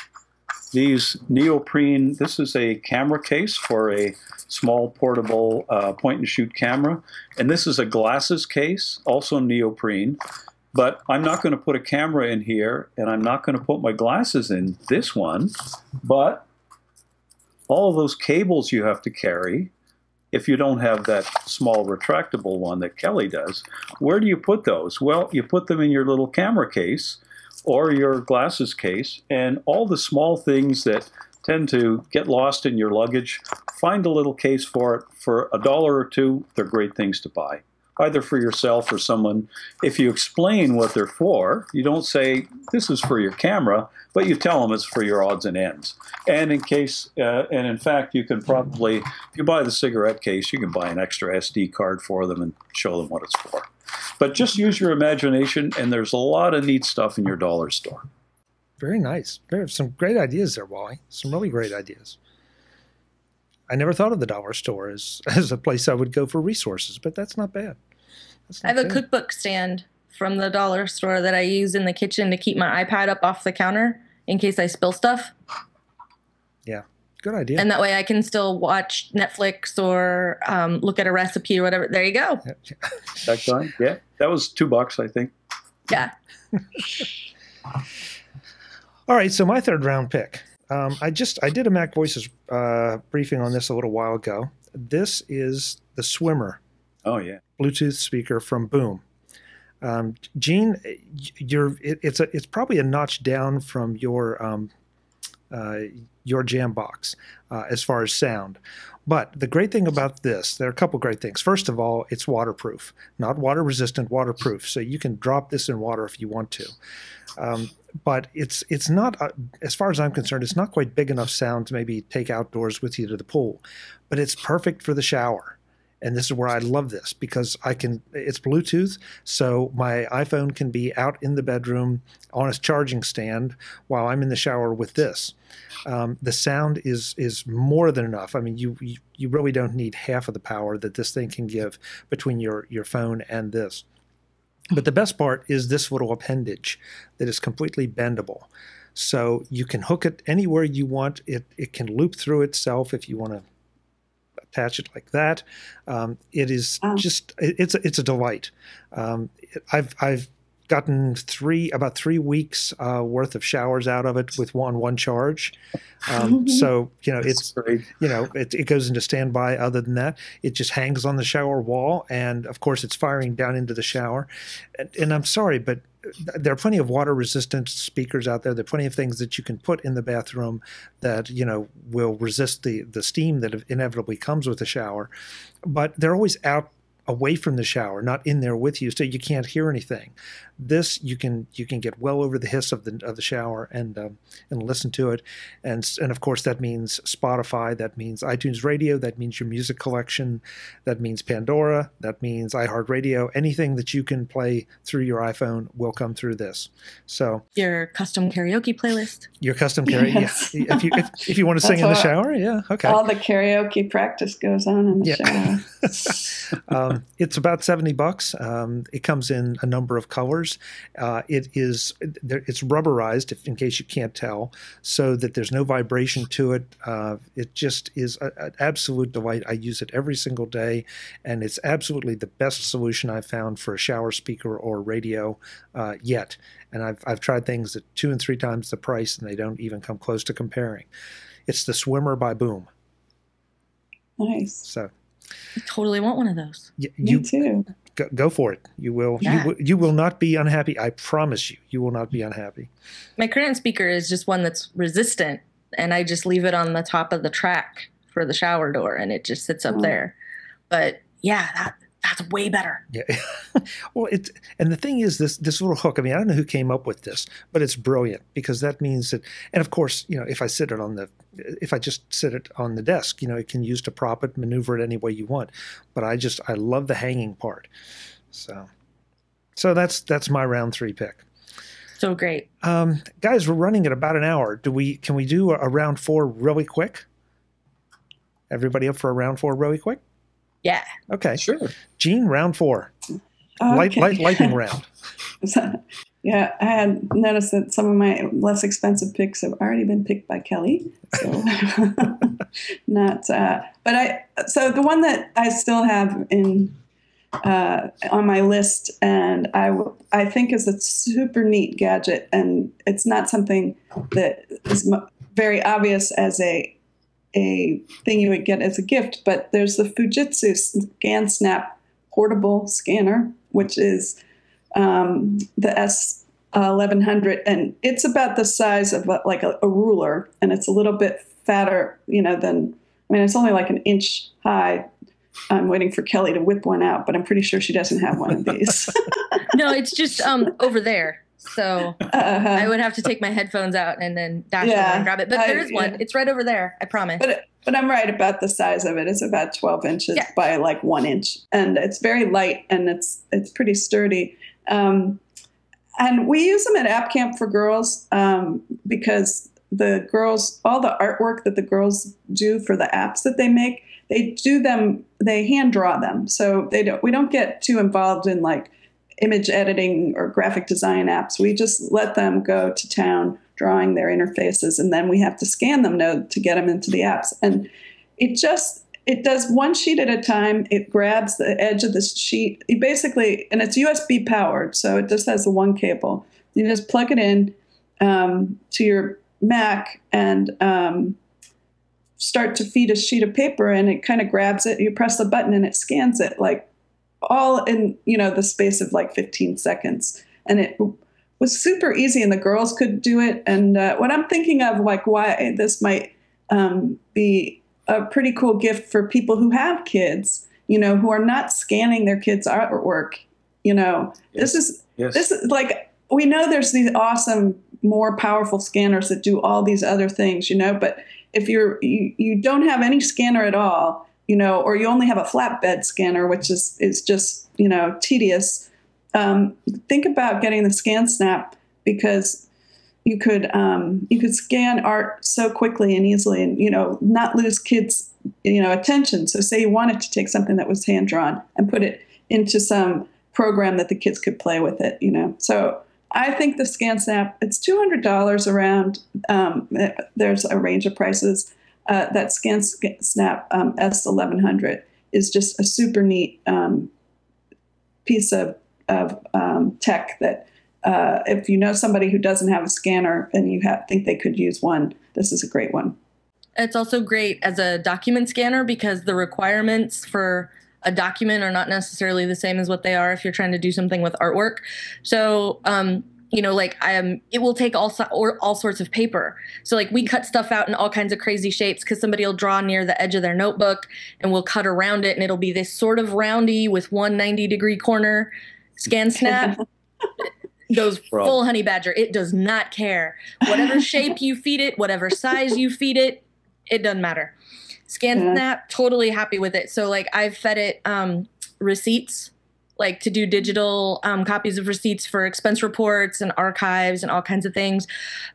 these neoprene, this is a camera case for a small portable uh, point and shoot camera. And this is a glasses case, also neoprene. But I'm not going to put a camera in here, and I'm not going to put my glasses in this one. But all of those cables you have to carry, if you don't have that small retractable one that Kelly does, where do you put those? Well, you put them in your little camera case or your glasses case, and all the small things that tend to get lost in your luggage, find a little case for it for a dollar or two. They're great things to buy, either for yourself or someone. If you explain what they're for, you don't say, This is for your camera, but you tell them it's for your odds and ends. And in case, uh, and in fact, you can probably, if you buy the cigarette case, you can buy an extra SD card for them and show them what it's for. But just use your imagination, and there's a lot of neat stuff in your dollar store. Very nice. Very, some great ideas there, Wally. Some really great ideas. I never thought of the dollar store as, as a place I would go for resources, but that's not bad. That's not I have bad. a cookbook stand from the dollar store that I use in the kitchen to keep my iPad up off the counter in case I spill stuff. Yeah, good idea. And that way I can still watch Netflix or um, look at a recipe or whatever. There you go. That time, yeah, that was two bucks, I think. Yeah. All right, so my third round pick. Um, I just I did a MacVoices uh, briefing on this a little while ago. This is the Swimmer. Oh yeah, Bluetooth speaker from Boom. Um, Jean, you're it, it's a it's probably a notch down from your um, your Jambox uh, as far as sound. But the great thing about this, there are a couple great things. First of all, it's waterproof, not water resistant, waterproof. So you can drop this in water if you want to. Um, but it's it's not, uh, as far as I'm concerned, it's not quite big enough sound to maybe take outdoors with you to the pool. But it's perfect for the shower and this is where I love this because I can it's Bluetooth, so my iPhone can be out in the bedroom on a charging stand while I'm in the shower with this. Um, the sound is is more than enough. I mean, you, you you really don't need half of the power that this thing can give between your your phone and this. But the best part is this little appendage that is completely bendable. So you can hook it anywhere you want. It it can loop through itself if you want to attach it like that. Um, it is oh. just it's a, it's a delight. Um, I've I've gotten three about three weeks uh, worth of showers out of it with one one charge. Um, so you know it's you know it, it goes into standby. Other than that, it just hangs on the shower wall, and of course it's firing down into the shower. And, and I'm sorry, but there are plenty of water resistant speakers out there. There are plenty of things that you can put in the bathroom that you know will resist the the steam that inevitably comes with a shower, but they're always out away from the shower, not in there with you, so you can't hear anything. This you can you can get well over the hiss of the of the shower and um, and listen to it, and and of course that means Spotify, that means iTunes Radio, that means your music collection, that means Pandora, that means iHeartRadio. Anything that you can play through your iPhone will come through this. So your custom karaoke playlist. Your custom karaoke. Yes. Yeah. If you if, if you want to sing in the shower, yeah, okay. All the karaoke practice goes on in the yeah. shower. um, it's about seventy bucks. Um, it comes in a number of colors. Uh, it is it's rubberized, if, in case you can't tell, so that there's no vibration to it. Uh, it just is an absolute delight. I use it every single day, and it's absolutely the best solution I've found for a shower speaker or radio uh, yet. And I've I've tried things at two and three times the price, and they don't even come close to comparing. It's the Swimmer by Boom. Nice. So I totally want one of those. You, Me too go, go for it. You will yeah. you, you will not be unhappy. I promise you. You will not be unhappy. My current speaker is just one that's resistant and I just leave it on the top of the track for the shower door and it just sits up oh. there. But yeah, that that's way better. Yeah. well, it's and the thing is this this little hook. I mean, I don't know who came up with this, but it's brilliant because that means that. And of course, you know, if I sit it on the, if I just sit it on the desk, you know, it can use to prop it, maneuver it any way you want. But I just I love the hanging part. So, so that's that's my round three pick. So great, um, guys. We're running at about an hour. Do we can we do a, a round four really quick? Everybody up for a round four really quick? Yeah. Okay. Sure. Jean, round four. Okay. Light, light, lightning round. yeah, I had noticed that some of my less expensive picks have already been picked by Kelly. So not, uh, but I. So the one that I still have in uh, on my list, and I I think is a super neat gadget, and it's not something that is very obvious as a a thing you would get as a gift, but there's the Fujitsu ScanSnap portable scanner, which is um, the S1100, and it's about the size of a, like a, a, ruler, and it's a little bit fatter, you know, than I mean, it's only like an inch high. I'm waiting for Kelly to whip one out, but I'm pretty sure she doesn't have one of these. no, it's just um, over there. So uh-huh. I would have to take my headphones out and then dash yeah, over and grab it. But I, there is one. Yeah. It's right over there. I promise. But but I'm right about the size of it. It's about 12 inches yeah. by like one inch, and it's very light and it's it's pretty sturdy. Um, and we use them at App Camp for girls um, because the girls, all the artwork that the girls do for the apps that they make, they do them, they hand draw them. So they don't, we don't get too involved in like image editing or graphic design apps. We just let them go to town drawing their interfaces, and then we have to scan them now to get them into the apps. And it just it does one sheet at a time. It grabs the edge of the sheet. It basically, and it's USB powered, so it just has the one cable. You just plug it in um, to your Mac and um, start to feed a sheet of paper, and it kind of grabs it. You press the button, and it scans it like all in you know the space of like 15 seconds and it was super easy, and the girls could do it. And uh, what I'm thinking of, like why this might um, be a pretty cool gift for people who have kids, you know, who are not scanning their kids' artwork. You know, Yes. this is Yes. this is like we know there's these awesome, more powerful scanners that do all these other things, you know, but if you're you, you don't have any scanner at all, you know, or you only have a flatbed scanner, which is is just you know tedious. Um, think about getting the ScanSnap because you could um, you could scan art so quickly and easily, and you know not lose kids you know attention. So say you wanted to take something that was hand drawn and put it into some program that the kids could play with it, you know. So I think the ScanSnap it's two hundred dollars around. Um, there's a range of prices. Uh, that ScanSnap um, S1100 is just a super neat um, piece of of um, tech that uh, if you know somebody who doesn't have a scanner and you have, think they could use one, this is a great one. It's also great as a document scanner because the requirements for a document are not necessarily the same as what they are if you're trying to do something with artwork. So, um, you know, like um, it will take all so- or all sorts of paper. So, like we cut stuff out in all kinds of crazy shapes because somebody will draw near the edge of their notebook, and we'll cut around it, and it'll be this sort of roundy with one 90 degree corner. ScanSnap goes Bro. full honey badger. It does not care whatever shape you feed it, whatever size you feed it, it doesn't matter. Scan Yeah. Snap, totally happy with it. So like I've fed it um, receipts, like to do digital um, copies of receipts for expense reports and archives and all kinds of things.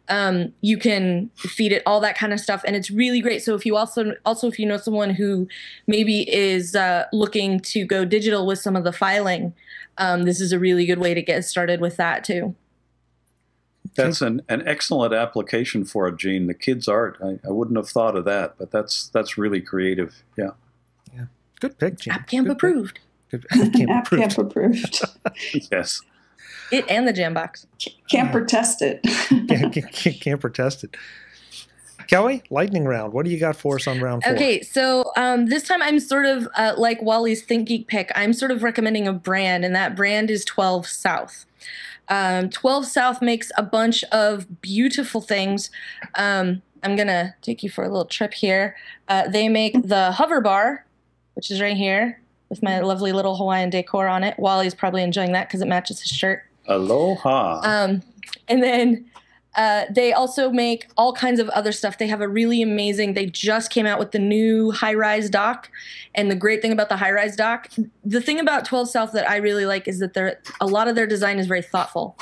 Um, you can feed it all that kind of stuff, and it's really great. So if you also also if you know someone who maybe is uh, looking to go digital with some of the filing, um, this is a really good way to get started with that too. That's an, an excellent application for it, Jean. The kids' art. I, I wouldn't have thought of that, but that's that's really creative. Yeah. Yeah. Good pick, Jean. App Camp Good pick. approved. Good, Camp App approved. Camp approved. Yes. It and the Jambox. Camper tested. Camp- Camp- Camper tested. Kelly, lightning round. What do you got for us on round four? Okay, so um, this time I'm sort of uh, like Wally's ThinkGeek pick. I'm sort of recommending a brand, and that brand is 12 South. Um, 12 South makes a bunch of beautiful things. Um, I'm gonna take you for a little trip here. Uh, they make the hover bar, which is right here with my lovely little Hawaiian decor on it. Wally's probably enjoying that because it matches his shirt. Aloha. Um, and then uh, they also make all kinds of other stuff. They have a really amazing. They just came out with the new HiRise dock, and the great thing about the HiRise dock, the thing about 12 South that I really like is that they're a lot of their design is very thoughtful.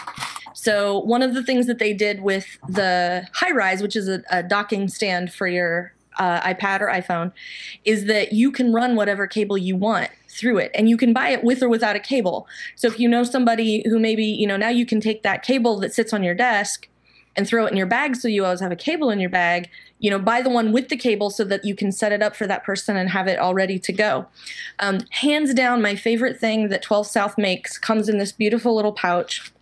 So one of the things that they did with the HiRise, which is a, a docking stand for your uh, iPad or iPhone, is that you can run whatever cable you want through it, and you can buy it with or without a cable. So if you know somebody who maybe you know now you can take that cable that sits on your desk and throw it in your bag so you always have a cable in your bag you know buy the one with the cable so that you can set it up for that person and have it all ready to go um, hands down my favorite thing that 12 south makes comes in this beautiful little pouch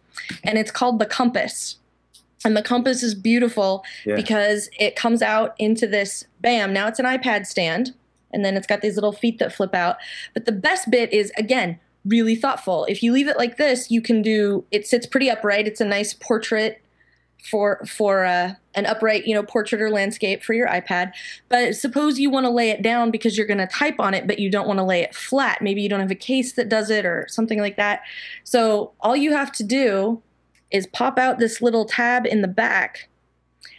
and it's called the compass and the compass is beautiful Yeah. because it comes out into this bam now it's an ipad stand. And then it's got these little feet that flip out. But the best bit is again really thoughtful. If you leave it like this you can do it sits pretty upright. It's a nice portrait for for uh, an upright you know portrait or landscape for your ipad. But suppose you want to lay it down because you're going to type on it but you don't want to lay it flat. Maybe you don't have a case that does it or something like that. So all you have to do is pop out this little tab in the back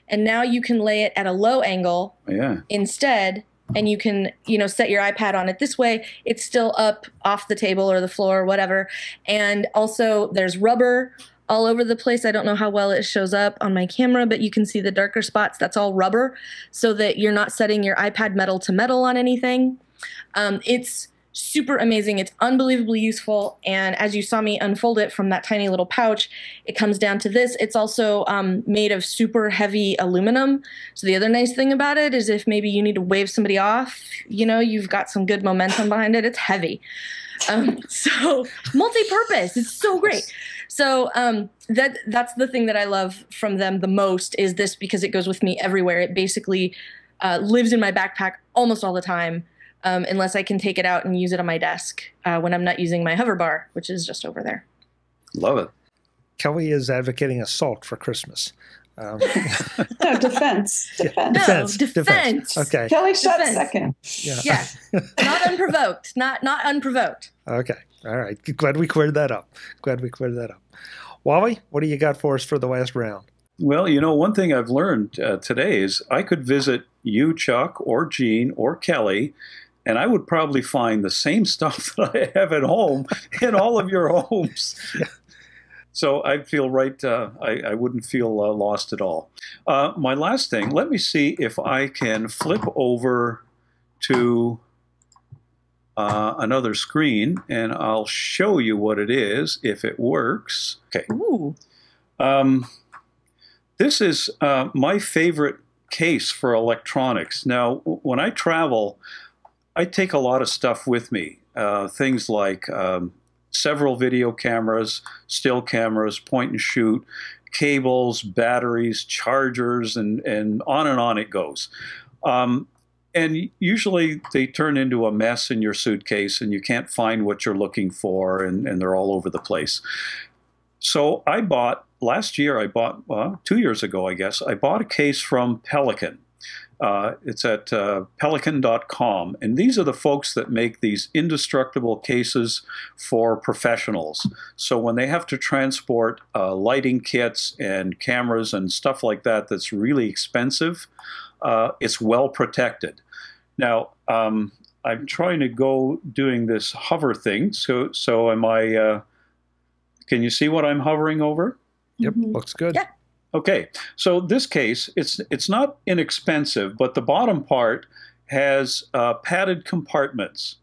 and now you can lay it at a low angle Yeah. instead and you can you know set your ipad on it this way. It's still up off the table or the floor or whatever. And also there's rubber all over the place. I don't know how well it shows up on my camera but you can see the darker spots. That's all rubber so that you're not setting your ipad metal to metal on anything. Um, it's super amazing it's unbelievably useful and as you saw me unfold it from that tiny little pouch it comes down to this it's also um, made of super heavy aluminum so the other nice thing about it is if maybe you need to wave somebody off, you know, you've got some good momentum behind it. It's heavy. Um, so multi-purpose. It's so great. So um, that that's the thing that I love from them the most is this because it goes with me everywhere. It basically uh, lives in my backpack almost all the time. Um, unless I can take it out and use it on my desk uh, when I'm not using my hover bar, which is just over there. Love it. Kelly is advocating assault for Christmas. Um, no, defense. Defense. defense, No, defense. defense. Okay. Kelly shot Defense. second. Yeah. Yeah, not unprovoked. Not not unprovoked. Okay. All right. Glad we cleared that up. Glad we cleared that up. Wally, what do you got for us for the last round? Well, you know, one thing I've learned uh, today is I could visit you, Chuck, or Jean, or Kelly, and I would probably find the same stuff that I have at home in all of your homes. So I'd feel right, uh, I, I wouldn't feel uh, lost at all. Uh, my last thing, let me see if I can flip over to uh, another screen and I'll show you what it is if it works. Okay. Ooh. Um, this is uh, my favorite case for electronics. Now, when I travel, I take a lot of stuff with me. Uh, things like um, several video cameras, still cameras, point and shoot, cables, batteries, chargers, and, and on and on it goes. Um, and usually they turn into a mess in your suitcase and you can't find what you're looking for and, and they're all over the place. So I bought last year. I bought well, two years ago, I guess. I bought a case from Pelican. Uh, it's at uh, pelican.com, and these are the folks that make these indestructible cases for professionals. So when they have to transport uh, lighting kits and cameras and stuff like that, that's really expensive. Uh, it's well protected. Now, um, I'm trying to go doing this hover thing. So, so am I? Uh, can you see what I'm hovering over? Yep. Mhm. Looks good. Yeah. Okay, so this case, it's it's not inexpensive, but the bottom part has uh, padded compartments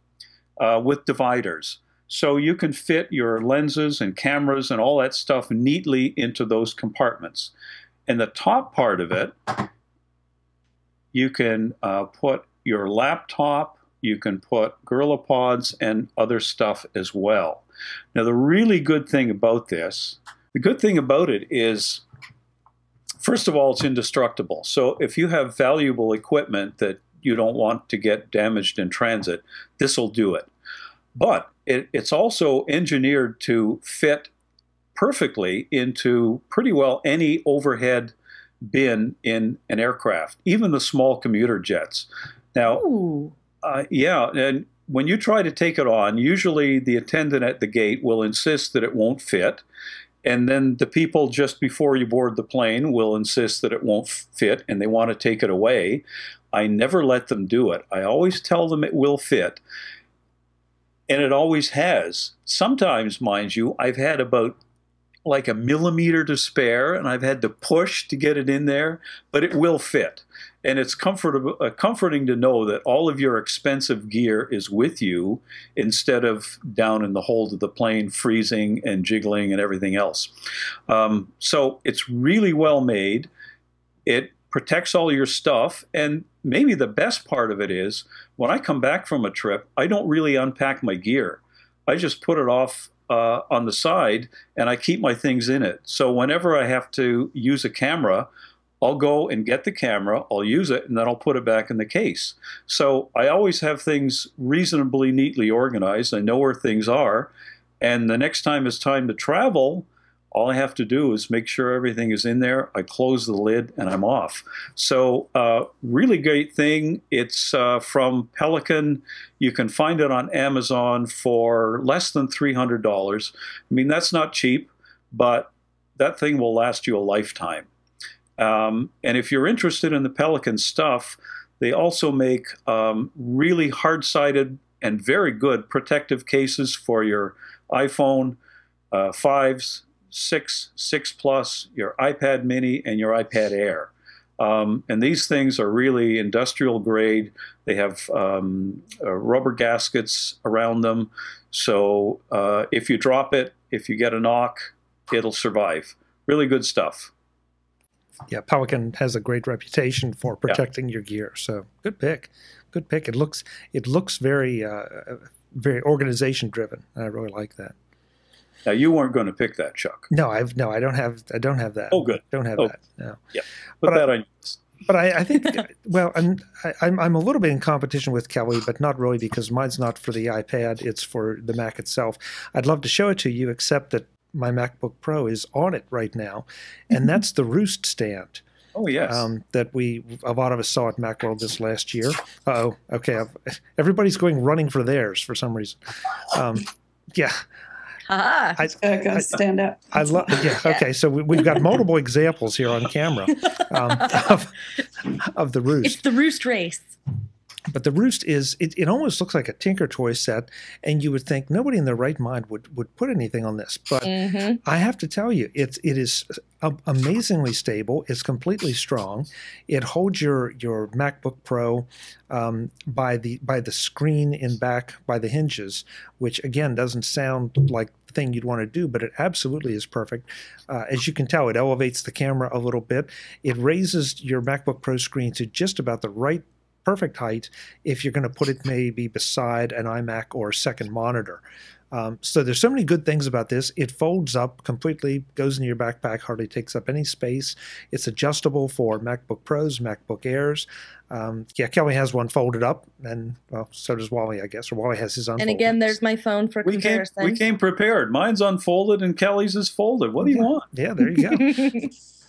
uh, with dividers, so you can fit your lenses and cameras and all that stuff neatly into those compartments. And the top part of it, you can uh, put your laptop, you can put GorillaPods and other stuff as well. Now, the really good thing about this, the good thing about it is First of all, it's indestructible. So if you have valuable equipment that you don't want to get damaged in transit, this will do it. But it, it's also engineered to fit perfectly into pretty well any overhead bin in an aircraft, even the small commuter jets. Now, uh, yeah, and when you try to take it on, usually the attendant at the gate will insist that it won't fit. And then the people just before you board the plane will insist that it won't fit and they want to take it away. I never let them do it. I always tell them it will fit. And it always has. Sometimes, mind you, I've had about like a millimeter to spare and I've had to push to get it in there, but it will fit. And it's comfortable, uh, comforting to know that all of your expensive gear is with you instead of down in the hold of the plane, freezing and jiggling and everything else. Um, so it's really well made. It protects all your stuff. And maybe the best part of it is when I come back from a trip, I don't really unpack my gear. I just put it off uh, on the side and I keep my things in it. So whenever I have to use a camera, I'll go and get the camera, I'll use it, and then I'll put it back in the case. So I always have things reasonably neatly organized. I know where things are. And the next time it's time to travel, all I have to do is make sure everything is in there. I close the lid and I'm off. So, uh, really great thing. It's uh, from Pelican. You can find it on Amazon for less than $300. I mean, that's not cheap, but that thing will last you a lifetime. Um, and if you're interested in the Pelican stuff, they also make um, really hard sided and very good protective cases for your iPhone uh, 5s, 6, 6 Plus, your iPad mini, and your iPad Air. Um, and these things are really industrial grade. They have um, uh, rubber gaskets around them. So uh, if you drop it, if you get a knock, it'll survive. Really good stuff. Yeah, Pelican has a great reputation for protecting your gear. So good pick, good pick. It looks it looks very uh, very organization driven. I really like that. Now you weren't going to pick that, Chuck. No, I've no, I don't have I don't have that. Oh, good. Don't have Oh. that. No. Put But I- that on. But I, I think, well, I'm, I, I'm I'm a little bit in competition with Kelly, but not really because mine's not for the iPad; it's for the Mac itself. I'd love to show it to you, except that my MacBook Pro is on it right now, and that's the Roost stand. Oh yes. Um, that we a lot of us saw at MacWorld this last year. Oh, okay. I've, everybody's going running for theirs for some reason. Um, yeah, Ah, I, go I- stand up. I love. Yeah. Okay. So we, we've got multiple examples here on camera um, of, of the Roost. it's the roost race. But the roost is it, it almost looks like a Tinker Toy set, and you would think nobody in their right mind would, would put anything on this. But hmm I have to tell you, it's it is amazingly stable. It's completely strong. It holds your your MacBook Pro um, by the by the screen in back by the hinges, which again doesn't sound like the thing you'd want to do, but it absolutely is perfect. Uh, as you can tell, it elevates the camera a little bit. It raises your MacBook Pro screen to just about the right perfect height if you're going to put it maybe beside an iMac or a second monitor. Um, so there's so many good things about this. It folds up completely, goes in your backpack, hardly takes up any space. It's adjustable for MacBook Pros, MacBook Airs. Um, yeah, Kelly has one folded up, and well, so does Wally, I guess. Or Wally has his unfolded. And again, there's my phone for we came comparison. we came prepared. Mine's unfolded and Kelly's is folded. What do you want? Yeah, there you go.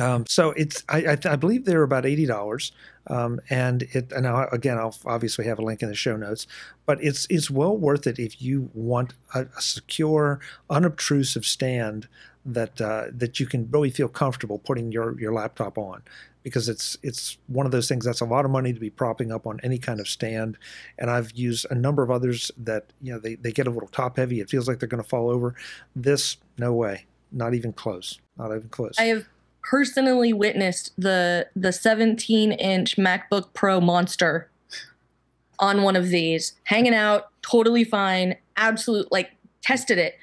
Um, so it's I, I, I believe they're about eighty dollars, um, and it and now again I'll obviously have a link in the show notes, but it's it's well worth it if you want a, a secure, unobtrusive stand that uh, that you can really feel comfortable putting your your laptop on, because it's it's one of those things that's a lot of money to be propping up on any kind of stand, and I've used a number of others that you know they they get a little top heavy. It feels like they're going to fall over. This no way, not even close, not even close. I have personally witnessed the the 17 inch MacBook Pro monster on one of these, hanging out, totally fine, absolute like tested it,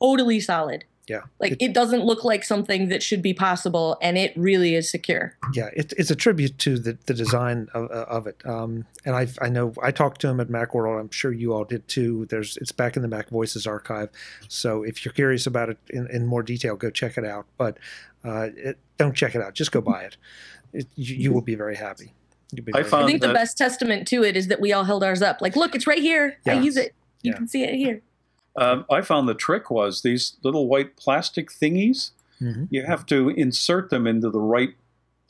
totally solid. Yeah. Like It- it, doesn't look like something that should be possible, and it really is secure. yeah, it, it's a tribute to the, the design of, uh, of it. Um, and I I know I talked to him at MacWorld. I'm sure you all did too. There's it's back in the MacVoices archive. So if you're curious about it in, in more detail, go check it out. But uh, it, don't check it out. Just go buy it. it you, you will be very happy. You'll be I very found- I think the best testament to it is that we all held ours up. Like, look, it's right here. I use it. You Yeah. can see it here. Um, I found the trick was these little white plastic thingies. Mhm. You have to insert them into the right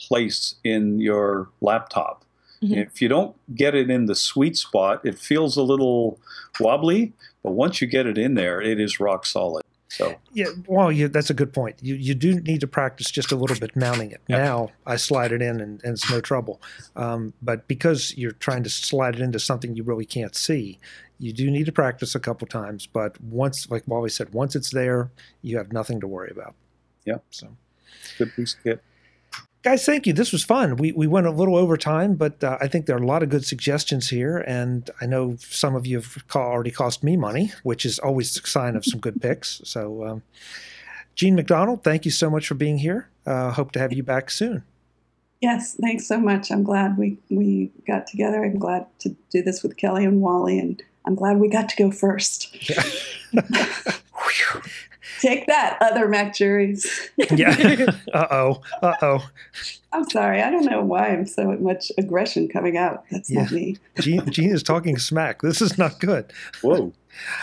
place in your laptop. Mhm. If you don't get it in the sweet spot, it feels a little wobbly. But once you get it in there, it is rock solid. So Yeah, well, you, that's a good point. You you do need to practice just a little bit mounting it. Yeah. Now I slide it in and, and it's no trouble. Um, but because you're trying to slide it into something you really can't see, you do need to practice a couple times. But once, like Wally said, once it's there, you have nothing to worry about. Yep. So, good piece of kit. guys, thank you. This was fun. We we went a little over time, but uh, I think there are a lot of good suggestions here, and I know some of you have ca- already cost me money, which is always a sign of some good picks. So. Um, Jean MacDonald, thank you so much for being here. Uh, hope to have you back soon. Yes, thanks so much. I'm glad we, we got together. I'm glad to do this with Kelly and Wally, and I'm glad we got to go first. Take that, other Mac juries. yeah. Uh oh. Uh oh. I'm sorry. I don't know why I'm so much aggression coming out. That's not me. Jean, Jean is talking smack. This is not good. Whoa.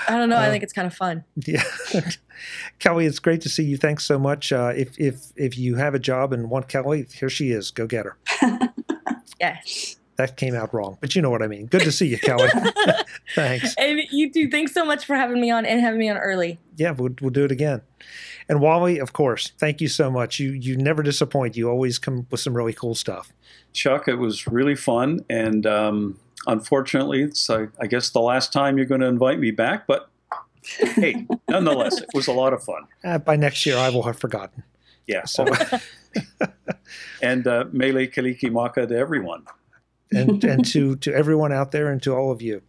I don't know. Uh, I think it's kind of fun. Yeah. Kelly, it's great to see you. Thanks so much. Uh, if if if you have a job and want Kelly, here she is. Go get her. Yes. That came out wrong, but you know what I mean. Good to see you, Kelly. Thanks. And you too. Thanks so much for having me on and having me on early. Yeah, we'll, we'll do it again. And Wally, of course, thank you so much. You you never disappoint. You always come with some really cool stuff. Chuck, it was really fun. And um, unfortunately, it's, uh, I guess, the last time you're going to invite me back. But hey, nonetheless, it was a lot of fun. Uh, by next year, I will have forgotten. Yeah. So, and uh, Mele Kalikimaka to everyone. And and to to everyone out there and to all of you.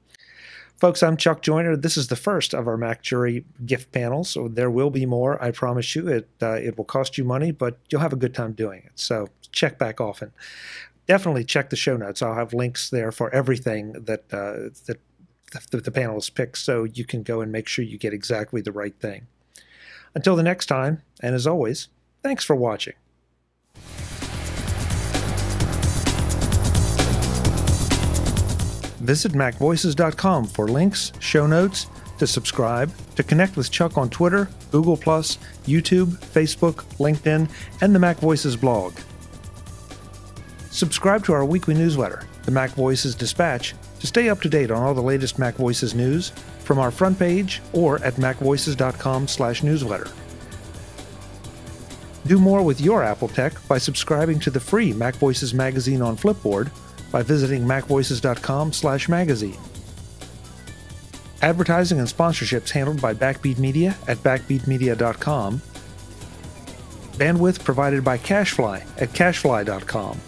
Folks, I'm Chuck Joiner. This is the first of our MacJury gift panels. So there will be more. I promise you. It uh, it will cost you money, but you'll have a good time doing it. So check back often. Definitely check the show notes. I'll have links there for everything that uh, that the, the panelists pick, so you can go and make sure you get exactly the right thing. Until the next time, and as always, thanks for watching. Visit MacVoices.com for links, show notes, to subscribe, to connect with Chuck on Twitter, Google, YouTube, Facebook, LinkedIn, and the MacVoices blog. Subscribe to our weekly newsletter, the MacVoices Dispatch, to stay up to date on all the latest MacVoices news from our front page or at macvoices.com/newsletter. Do more with your Apple tech by subscribing to the free MacVoices magazine on Flipboard by visiting macvoices.com slash magazine. Advertising and sponsorships handled by Backbeat Media at backbeatmedia.com. Bandwidth provided by Cashfly at cashfly.com.